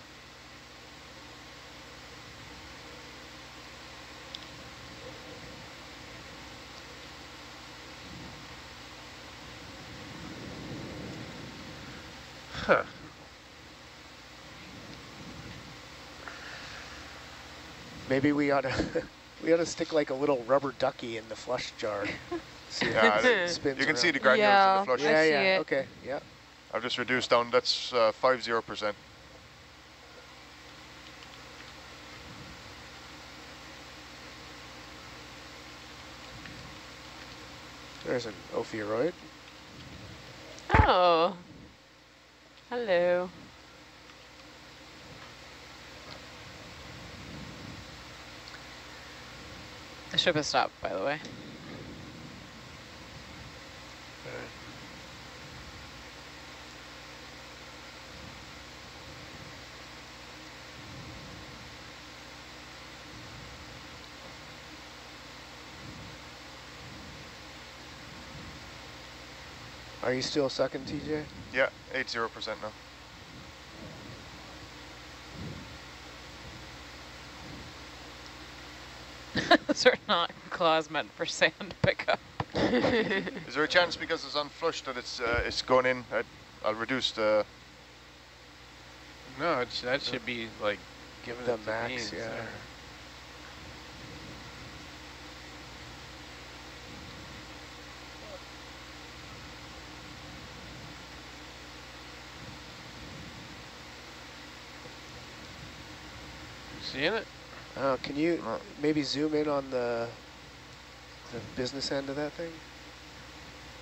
Maybe we ought to, <laughs> we ought to stick like a little rubber ducky in the flush jar. <laughs> See if Yeah, it spins you can see the granules Yeah, in the flush. I Yeah, see yeah, it. okay, yeah. I've just reduced down. That's uh, 50%. There's an ophiuroid. Oh. Hello. The ship has stopped, by the way. Are you still sucking, TJ? Yeah, 80% now. Those are not claws meant for sand pickup. Is there a chance because it's unflushed that it's uh, it's going in? I, I'll reduce the. No, it's that should be like giving The it to max, beans yeah. there. Seeing it? Oh, can you Uh. maybe zoom in on the the business end of that thing?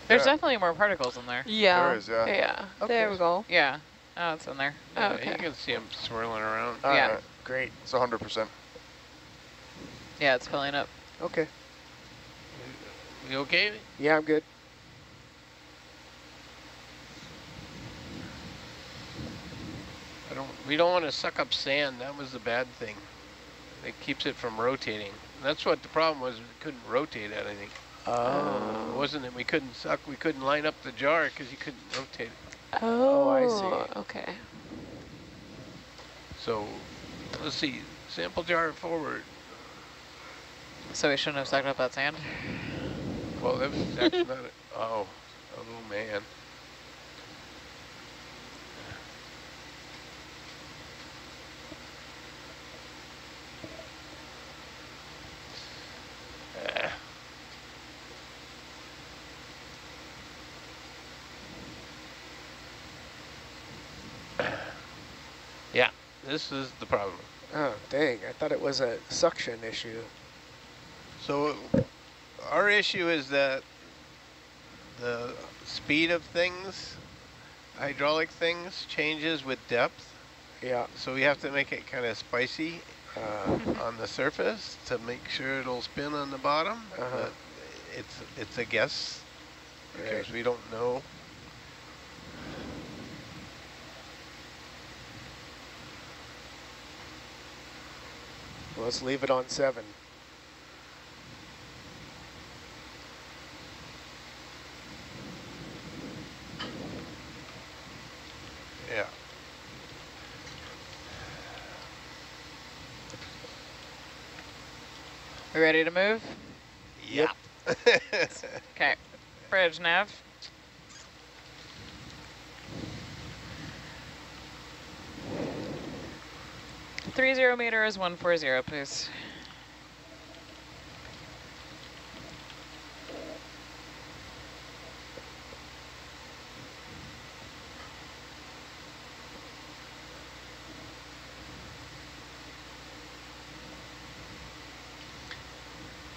There's Yeah. definitely more particles in there. Yeah. There is, yeah. Yeah. There we go. Yeah. Oh, it's in there. Yeah, Okay. You can see them swirling around. All Yeah. right, great. It's 100%. Yeah, it's filling up. Okay. You okay? Yeah, I'm good. I don't don't, we don't want to suck up sand. That was the bad thing. It keeps it from rotating. That's what the problem was. We couldn't rotate it, I think. Oh. It wasn't that we couldn't suck. We couldn't line up the jar because you couldn't rotate it. Oh, oh, I see. Okay. So let's see. Sample jar forward. So we shouldn't have sucked up that sand? Well, that was that's not it. Oh, oh man. This is the problem. Oh, dang. I thought it was a suction issue. So our issue is that the speed of things, hydraulic things, changes with depth. Yeah. So we have to make it kind of spicy Uh, on the surface to make sure it'll spin on the bottom. Uh-huh. But it's it's a guess because right. we don't know. Well, let's leave it on seven. Yeah. We ready to move? Yep. <laughs> Okay. Bridge nav. Three zero meter is one four zero, please.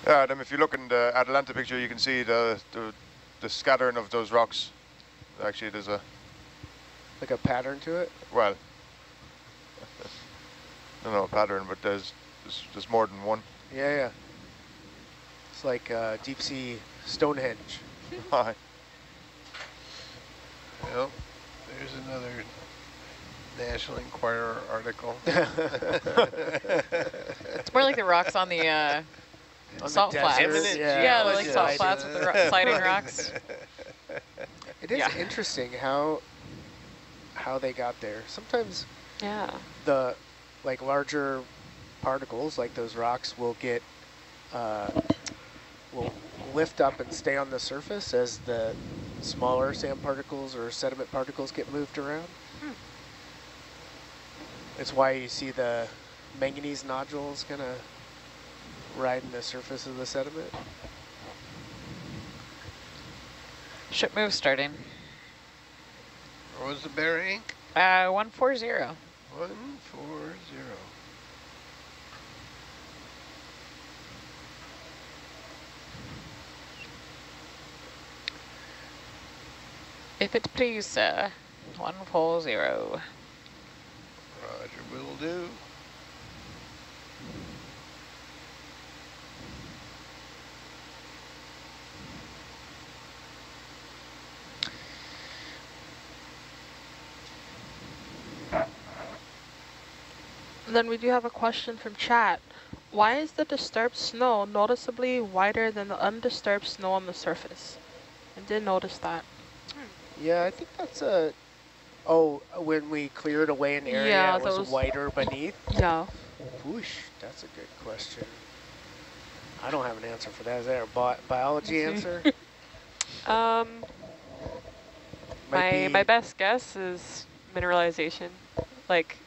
Yeah, Adam, if you look in the Atalanta picture, you can see the, the, the scattering of those rocks. Actually, there's a, Like a pattern to it? well, I don't know a pattern, but there's, there's, there's more than one. Yeah, yeah. It's like uh, deep sea Stonehenge. Hi. <laughs> Well, there's another National Enquirer article. <laughs> It's more like the rocks on the uh, On the salt flats. Eminent yeah. Yeah, they're like salt flats with the ro sliding rocks. <laughs> It is Yeah. interesting how how they got there. Sometimes Yeah. the like larger particles, like those rocks, will get uh, will lift up and stay on the surface as the smaller sand particles or sediment particles get moved around. It's why you see the manganese nodules kind of riding the surface of the sediment. Ship move starting. what was the bearing? Uh, one four zero. One four zero. If it please, sir. One four zero. Roger, will do. Then we do have a question from chat. Why is the disturbed snow noticeably wider than the undisturbed snow on the surface? I did notice that. Yeah, I think that's a. Oh, when we cleared away an area, Yeah, it was whiter beneath. Yeah. Whoosh, that's a good question. I don't have an answer for that. Is there a bi biology answer? <laughs> Um, Might my be- my best guess is mineralization. Like,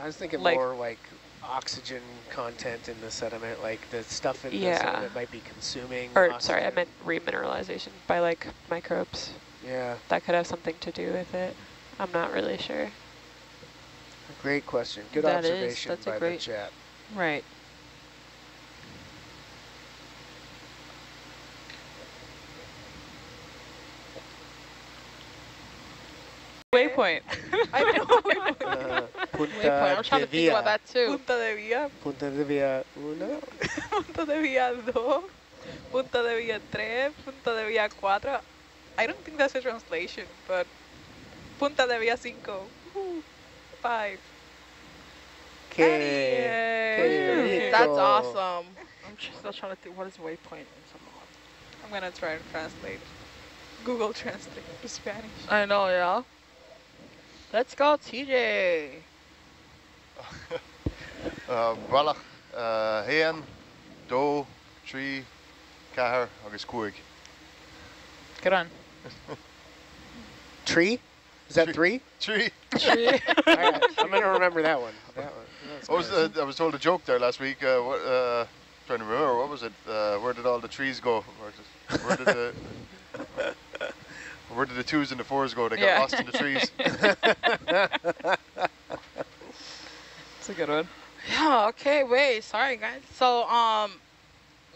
I was thinking like- more like oxygen content in the sediment, like the stuff in the sediment might be consuming. or sorry, I oxygen. meant remineralization by like microbes. Yeah, That could have something to do with it. I'm not really sure. great question. Good That is- observation that's a by great- the chat. Right. Waypoint. <laughs> I know. Waypoint. I'm Punta de to think about Villa. that too. Punta de Villa, Punta de Villa uno. <laughs> Punta de Villa 2, Punta de Villa 3, Punta de Villa 4. I don't think that's a translation, but Punta de Villa 5, 5. Okay. That's awesome. I'm just still trying to think. What is waypoint in Samoa? I'm gonna try and translate. Google Translate to Spanish. I know, yeah. Let's go, TJ. <laughs> Uh, Ballach, uh, Héan, Dó, Trí, Cahar, agus Cuig. Good on. Tree? Is that three? Tree. <laughs> All right, I'm gonna remember that one. That one. That's I was, uh, I was told a joke there last week. Uh, what, uh, trying to remember, what was it? Uh, where did all the trees go? Where did, where did the <laughs> where did the twos and the fours go? They got Yeah. lost in the trees. It's a good one. Yeah, okay, wait, sorry guys. So, um,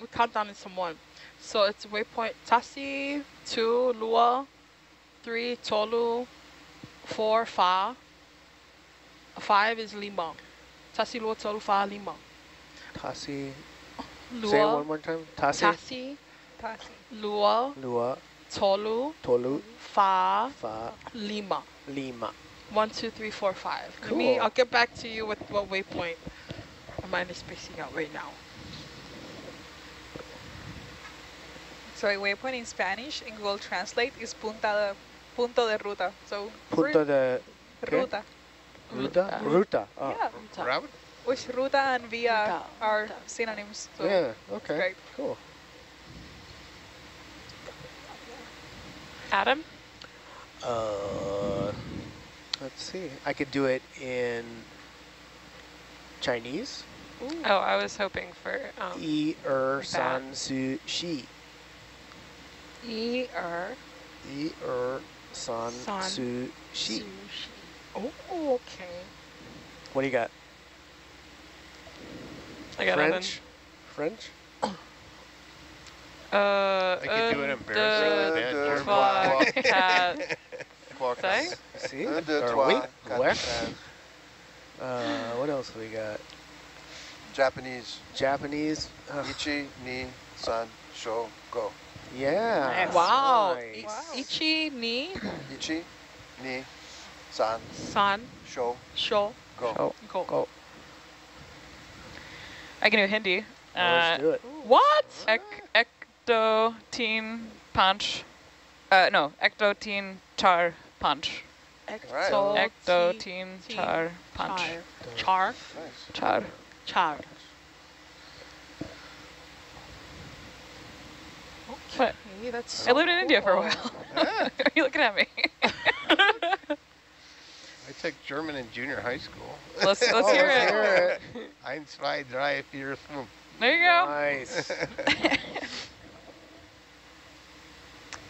we count down in Samoan. So it's waypoint Tasi, two, Lua, three, Tolu, four, Fa. Five is Lima. Tasi, Lua, Tolu, Fa, Lima. Tasi. Lua, Say it one more time. Tasi. Tasi, Tasi. Lua, Lua. Tolu, Tolu. Fa, Fa. Lima. Lima. One, two, three, four, five. Let me, Cool. I'll get back to you with what waypoint mine is spacing out right now. So a waypoint in Spanish in Google Translate is punta de, punto de ruta. So Punto de. ¿qué? ruta. Ruta. Ruta. Oh. Yeah. Rabbit? Which ruta and via Ruta, are ruta. synonyms. So Yeah. Okay. great. Cool. Adam? Uh, let's see. I could do it in Chinese. Oh, I was hoping for um, E er san su shi. E R E er san San su shi. sushi. Oh, okay. What do you got? I got French. French. Uh, I could do um, an embarrassing bad the German. <laughs> fuck? fuck cat Quark. thing? See? Un, deux, trois, wait, quatre, what? Uh, what else we got? Japanese. Japanese. Ugh, Ichi, ni, san, sho, go. yeah. Wow. nice. Wow. Ichi ni Ichi, ni, san, san sho, sho go. go. Go. I can do Hindi. Let's Uh, do it. What? ec ecto teen punch. Uh, no, ecto teen char punch. Right. Ecto Ecto ti- teen teen char punch. Char. Char. Nice. Char. Char. What? Okay, that's I lived in so India for a cool. while. <laughs> <laughs> Are you looking at me? I took German in junior high school. let's let's <laughs> Oh, hear let's it. hear it. Eins, zwei, drei, vier, fünf. There you go. Nice.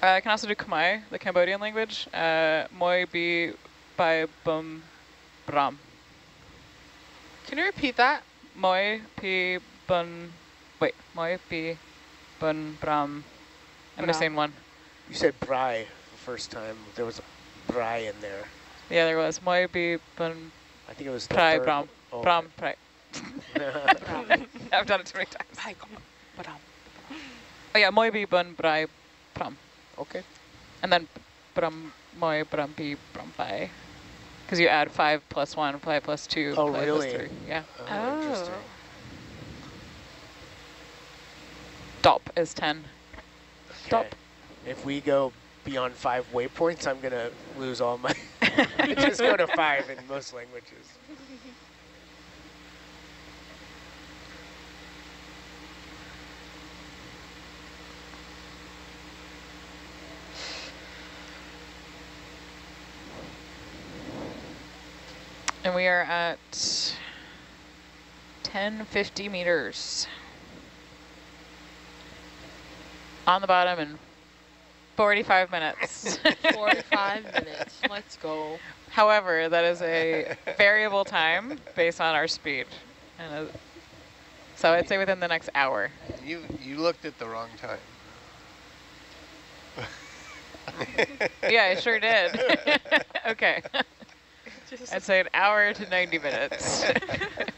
Uh, I can also do Khmer, the Cambodian language. Uh, Moi bi bai bum bram. Can you repeat that? Moi pi bun. Wait, Moi pi bun bram. I'm Bram. missing one. You said brai the first time. There was a brai in there. Yeah, there was Moi bi bun I think it was the bram. Oh, Bram prai. <laughs> <laughs> I've done it too many times. Bye, come Oh yeah, Moi bi bun brai pram. Okay. And then bram moi bram pi bram pai. Because you add five plus one, five plus two, Oh, five really? plus three. Yeah. Oh, interesting. Dop is ten. Stop. Okay. If we go beyond five waypoints, I'm gonna lose all my. <laughs> <laughs> Just go to five in most languages. And we are at 1050 meters. On the bottom in 45 minutes. <laughs> 45 <laughs> minutes. Let's go. However, that is a variable time based on our speed. And uh, so I'd say within the next hour. You you looked at the wrong time. Yeah, I sure did. <laughs> okay. Just, I'd say an hour to 90 minutes.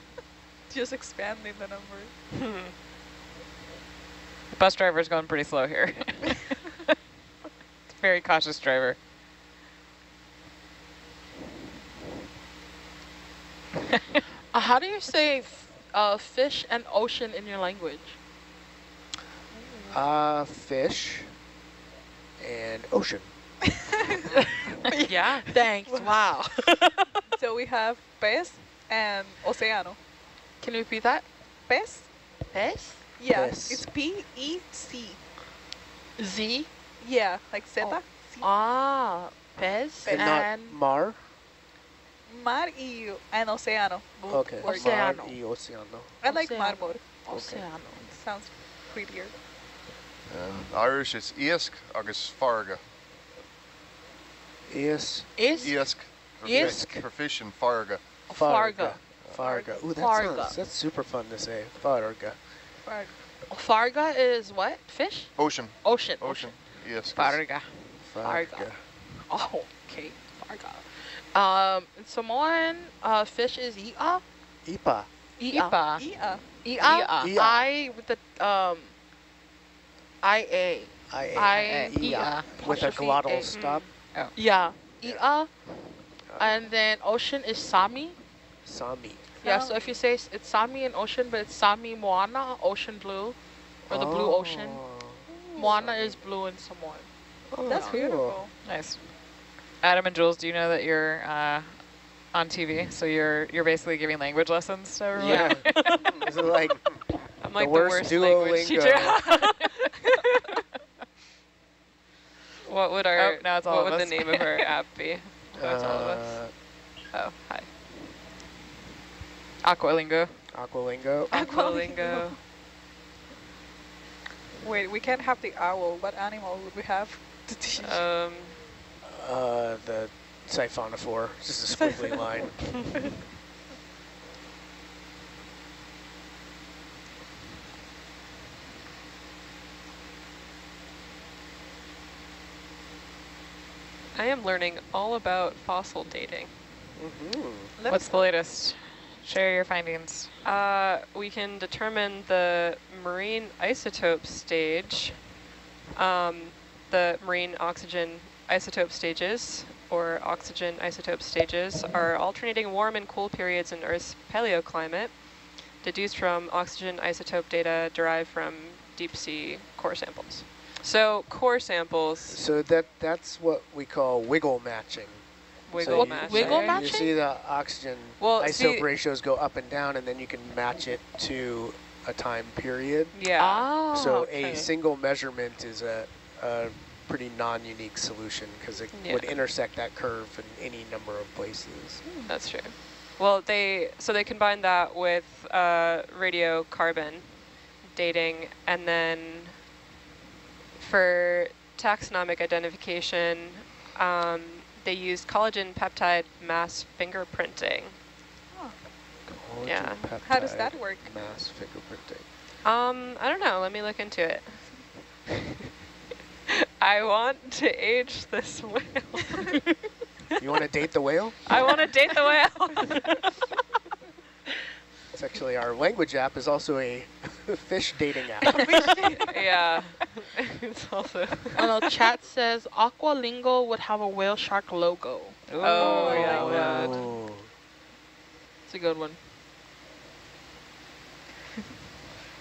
<laughs> just expanding the number. The <laughs> bus driver's going pretty slow here. <laughs> Very cautious driver. Uh, how do you say f- uh, fish and ocean in your language? Uh, fish and ocean. <laughs> yeah. <laughs> Thanks. Wow. <laughs> So we have pez and océano. Can you repeat that? Pez? Pez? Yeah, Pez. it's P-E-C. Z? Yeah, like zeta. Oh. Ah, pez And and not mar? Mar y and océano. Okay. work. Mar Océano. y oceano. I like Océano. mar more. oceano. Sounds prettier. And Irish is Iasc agus Farga. Is Is Iasc for, Iasc. Fish, for fish and Farga. Farga. Farga. Ooh, that Farga. sounds, that's super fun to say. Farga. Mar. Farga is what? Fish? Ocean. Ocean. Ocean. Yes. is- Farga. Farga. Oh, okay. Farga. Um, in Samoan, uh, fish is i'a. Ipa. Ipa. Ia. I'a. I'a. I with the um. I a. I I- Ia. With a apostrophe glottal A. stop. Yeah. I'a. And then ocean is Sami. Sami. Yeah, so if you say it's Sami and ocean, but it's Sami Moana, ocean blue, or the blue ocean. Oh. Moana is blue in Samoan. Oh, That's cool. beautiful. Nice. Adam and Jules, do you know that you're uh, on TV? So you're you're basically giving language lessons to everyone? Yeah. <laughs> Is it like I'm like the worst worst, Duolingo. <laughs> language teacher. what would our Oh, now it's all what would us. the name of our <laughs> app be? Oh, it's all of us. uh, Oh, hi. Aqualingo. Aqualingo? Aqualingo. Wait, we can't have the owl. What animal would we have to teach? Um, Uh, the siphonophore. Just a squiggly <laughs> line. <laughs> I am learning all about fossil dating. Mm-hmm. What's the latest? Share your findings. Uh, we can determine the marine isotope stage, um, the marine oxygen isotope stages, or oxygen isotope stages, are alternating warm and cool periods in Earth's paleoclimate, deduced from oxygen isotope data derived from deep sea core samples. So core samples, So that that's what we call wiggle matching. wiggle so you- Wiggle You matching? see the oxygen Well, isotope see- ratios go up and down, and then you can match it to a time period. Yeah. Ah, so okay. a single measurement is a, a pretty non-unique solution because it Yeah. would intersect that curve in any number of places. That's true. Well, they so they combine that with uh, radiocarbon dating, and then for taxonomic identification, um, they used collagen peptide mass fingerprinting. Collagen Yeah. How does that work? Mass fingerprinting. Um, I don't know. Let me look into it. <laughs> I want to age this <laughs> whale. You want to date the whale? I want to date the whale. <laughs> It's actually our language app is also a <laughs> fish dating app. <laughs> yeah. <laughs> it's also. Oh no, chat says Aqualingo would have a whale shark logo. Oh, oh yeah, Oh. that. Oh. It's a good one.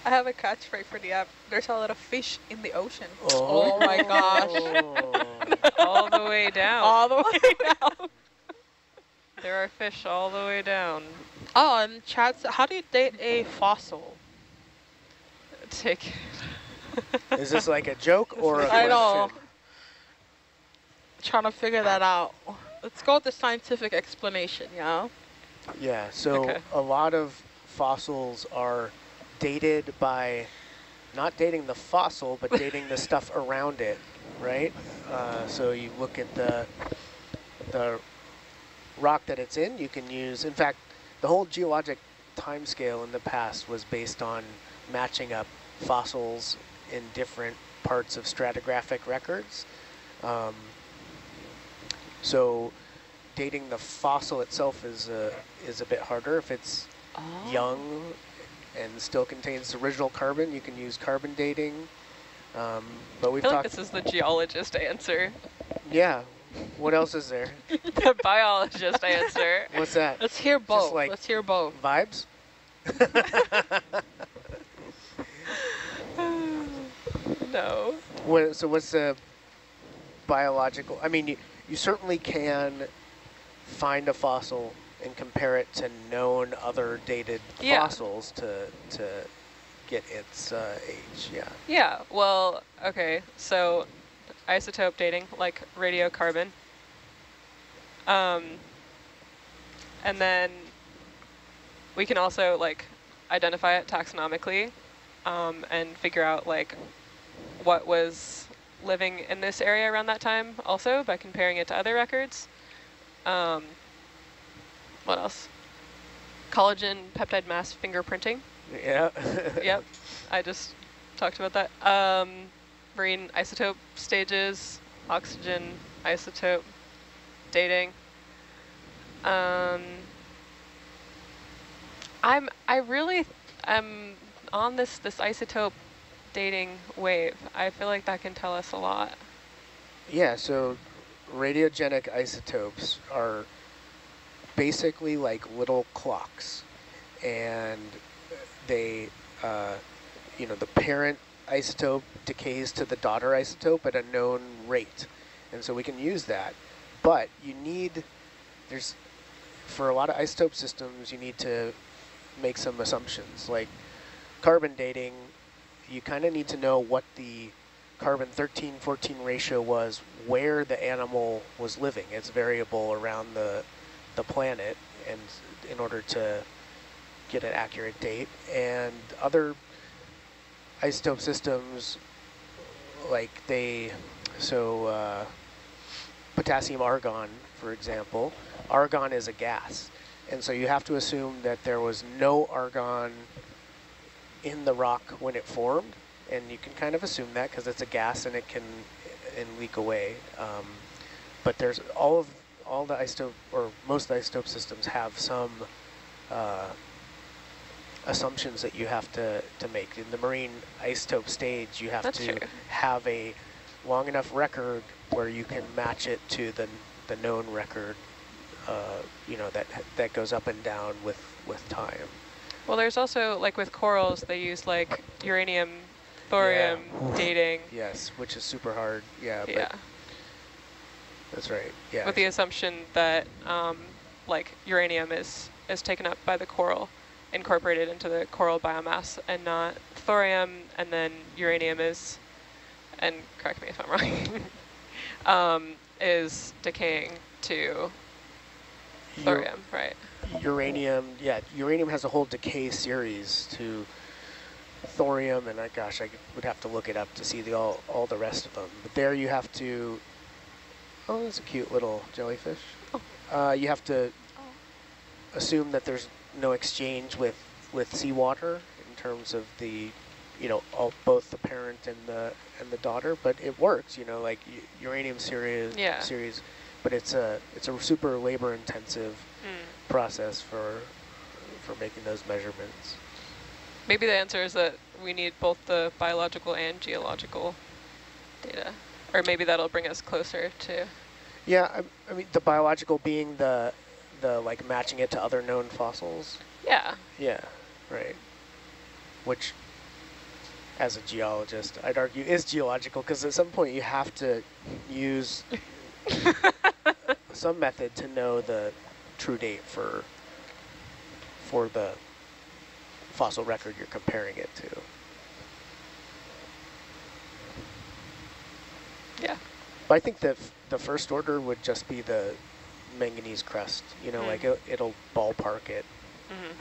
I have a catchphrase for the app. There's a lot of fish in the ocean. Oh, oh my gosh. Oh. all the way down. All the way down. There are fish all the way down. Oh, and chat how do you date a fossil? Take. <laughs> Is this like a joke <laughs> or a I know. question? Trying to figure that out. Let's go with the scientific explanation, yeah? Yeah, so Okay. a lot of fossils are dated by not dating the fossil, but <laughs> dating the stuff around it, right? Uh, so you look at the the rock that it's in, you can use, in fact, the whole geologic timescale in the past was based on matching up fossils in different parts of stratigraphic records. Um, so dating the fossil itself is a, is a bit harder. If it's Oh. young and still contains original carbon, you can use carbon dating. Um, but we've feel like this is the geologist answer. yeah, What else is there? <laughs> the biologist answer. What's that? Let's hear both. like- Let's hear both. Vibes? <laughs> no. What, so what's the biological? I mean, you, you certainly can find a fossil and compare it to known other dated Yeah. fossils to to get its uh, age. Yeah. Yeah, well, okay, so isotope dating, like radiocarbon. Um, and then we can also like identify it taxonomically um, and figure out like what was living in this area around that time also by comparing it to other records. Um, what else? Collagen peptide mass fingerprinting. Yeah. yep, I just talked about that. Um, marine isotope stages, oxygen isotope dating. Um, I'm I really am on this this isotope dating wave. I feel like that can tell us a lot. Yeah, so radiogenic isotopes are basically like little clocks. And they, uh, you know, the parent isotope decays to the daughter isotope at a known rate. And so we can use that. But you need, there's, for a lot of isotope systems, you need to make some assumptions. Like carbon dating, you kind of need to know what the carbon 13-14 ratio was where the animal was living. It's variable around the, the planet and in order to get an accurate date. And other isotope systems, like they, so uh, potassium argon, for example, argon is a gas. And so you have to assume that there was no argon in the rock when it formed. And you can kind of assume that because it's a gas and it can and leak away. Um, but there's all of all the isotope or most of the isotope systems have some uh, assumptions that you have to, to make. In the marine isotope stage, you have That's to true. have a long enough record where you can match it to the the known record. Uh, you know that that goes up and down with with time. Well, there's also like with corals, they use like uranium, thorium Yeah. dating. Yes, which is super hard. Yeah, Yeah. that's right. Yeah. with the assumption that um, like uranium is is taken up by the coral, incorporated into the coral biomass, and not thorium, and then uranium is, and correct me if I'm wrong, <laughs> um, is decaying to thorium, right? uranium, yeah, uranium has a whole decay series to thorium, and I, gosh, I would have to look it up to see the all all the rest of them. But there you have to. Oh, there's a cute little jellyfish. Uh, you have to assume that there's no exchange with with seawater in terms of the, you know, all, both the parent and the and the daughter. But it works, you know, like uranium series Yeah. series. But it's a it's a super labor intensive Mm. process for for making those measurements. Maybe the answer is that we need both the biological and geological data, or maybe that'll bring us closer to. Yeah, I, I mean the biological being the the like matching it to other known fossils. Yeah. Yeah, right. Which, as a geologist, I'd argue is geological because at some point you have to use <laughs> some method to know the true date for for the fossil record you're comparing it to. Yeah. But I think that the first order would just be the manganese crust. You know, Mm. like it, it'll ballpark it. hmm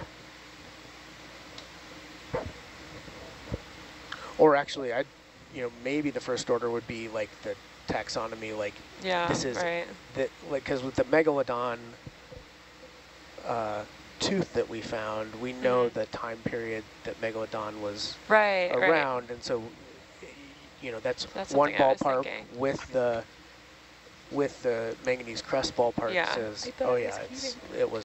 Or actually, I, you know, maybe the first order would be like the taxonomy, like Yeah. this is right. that, like, because with the megalodon uh, tooth that we found, we know Mhm. the time period that megalodon was Right. Right. around, and so, you know, that's, That's one something I was ballpark with the with the manganese crust ballpark Yeah. says, I thought oh it yeah, was it's it was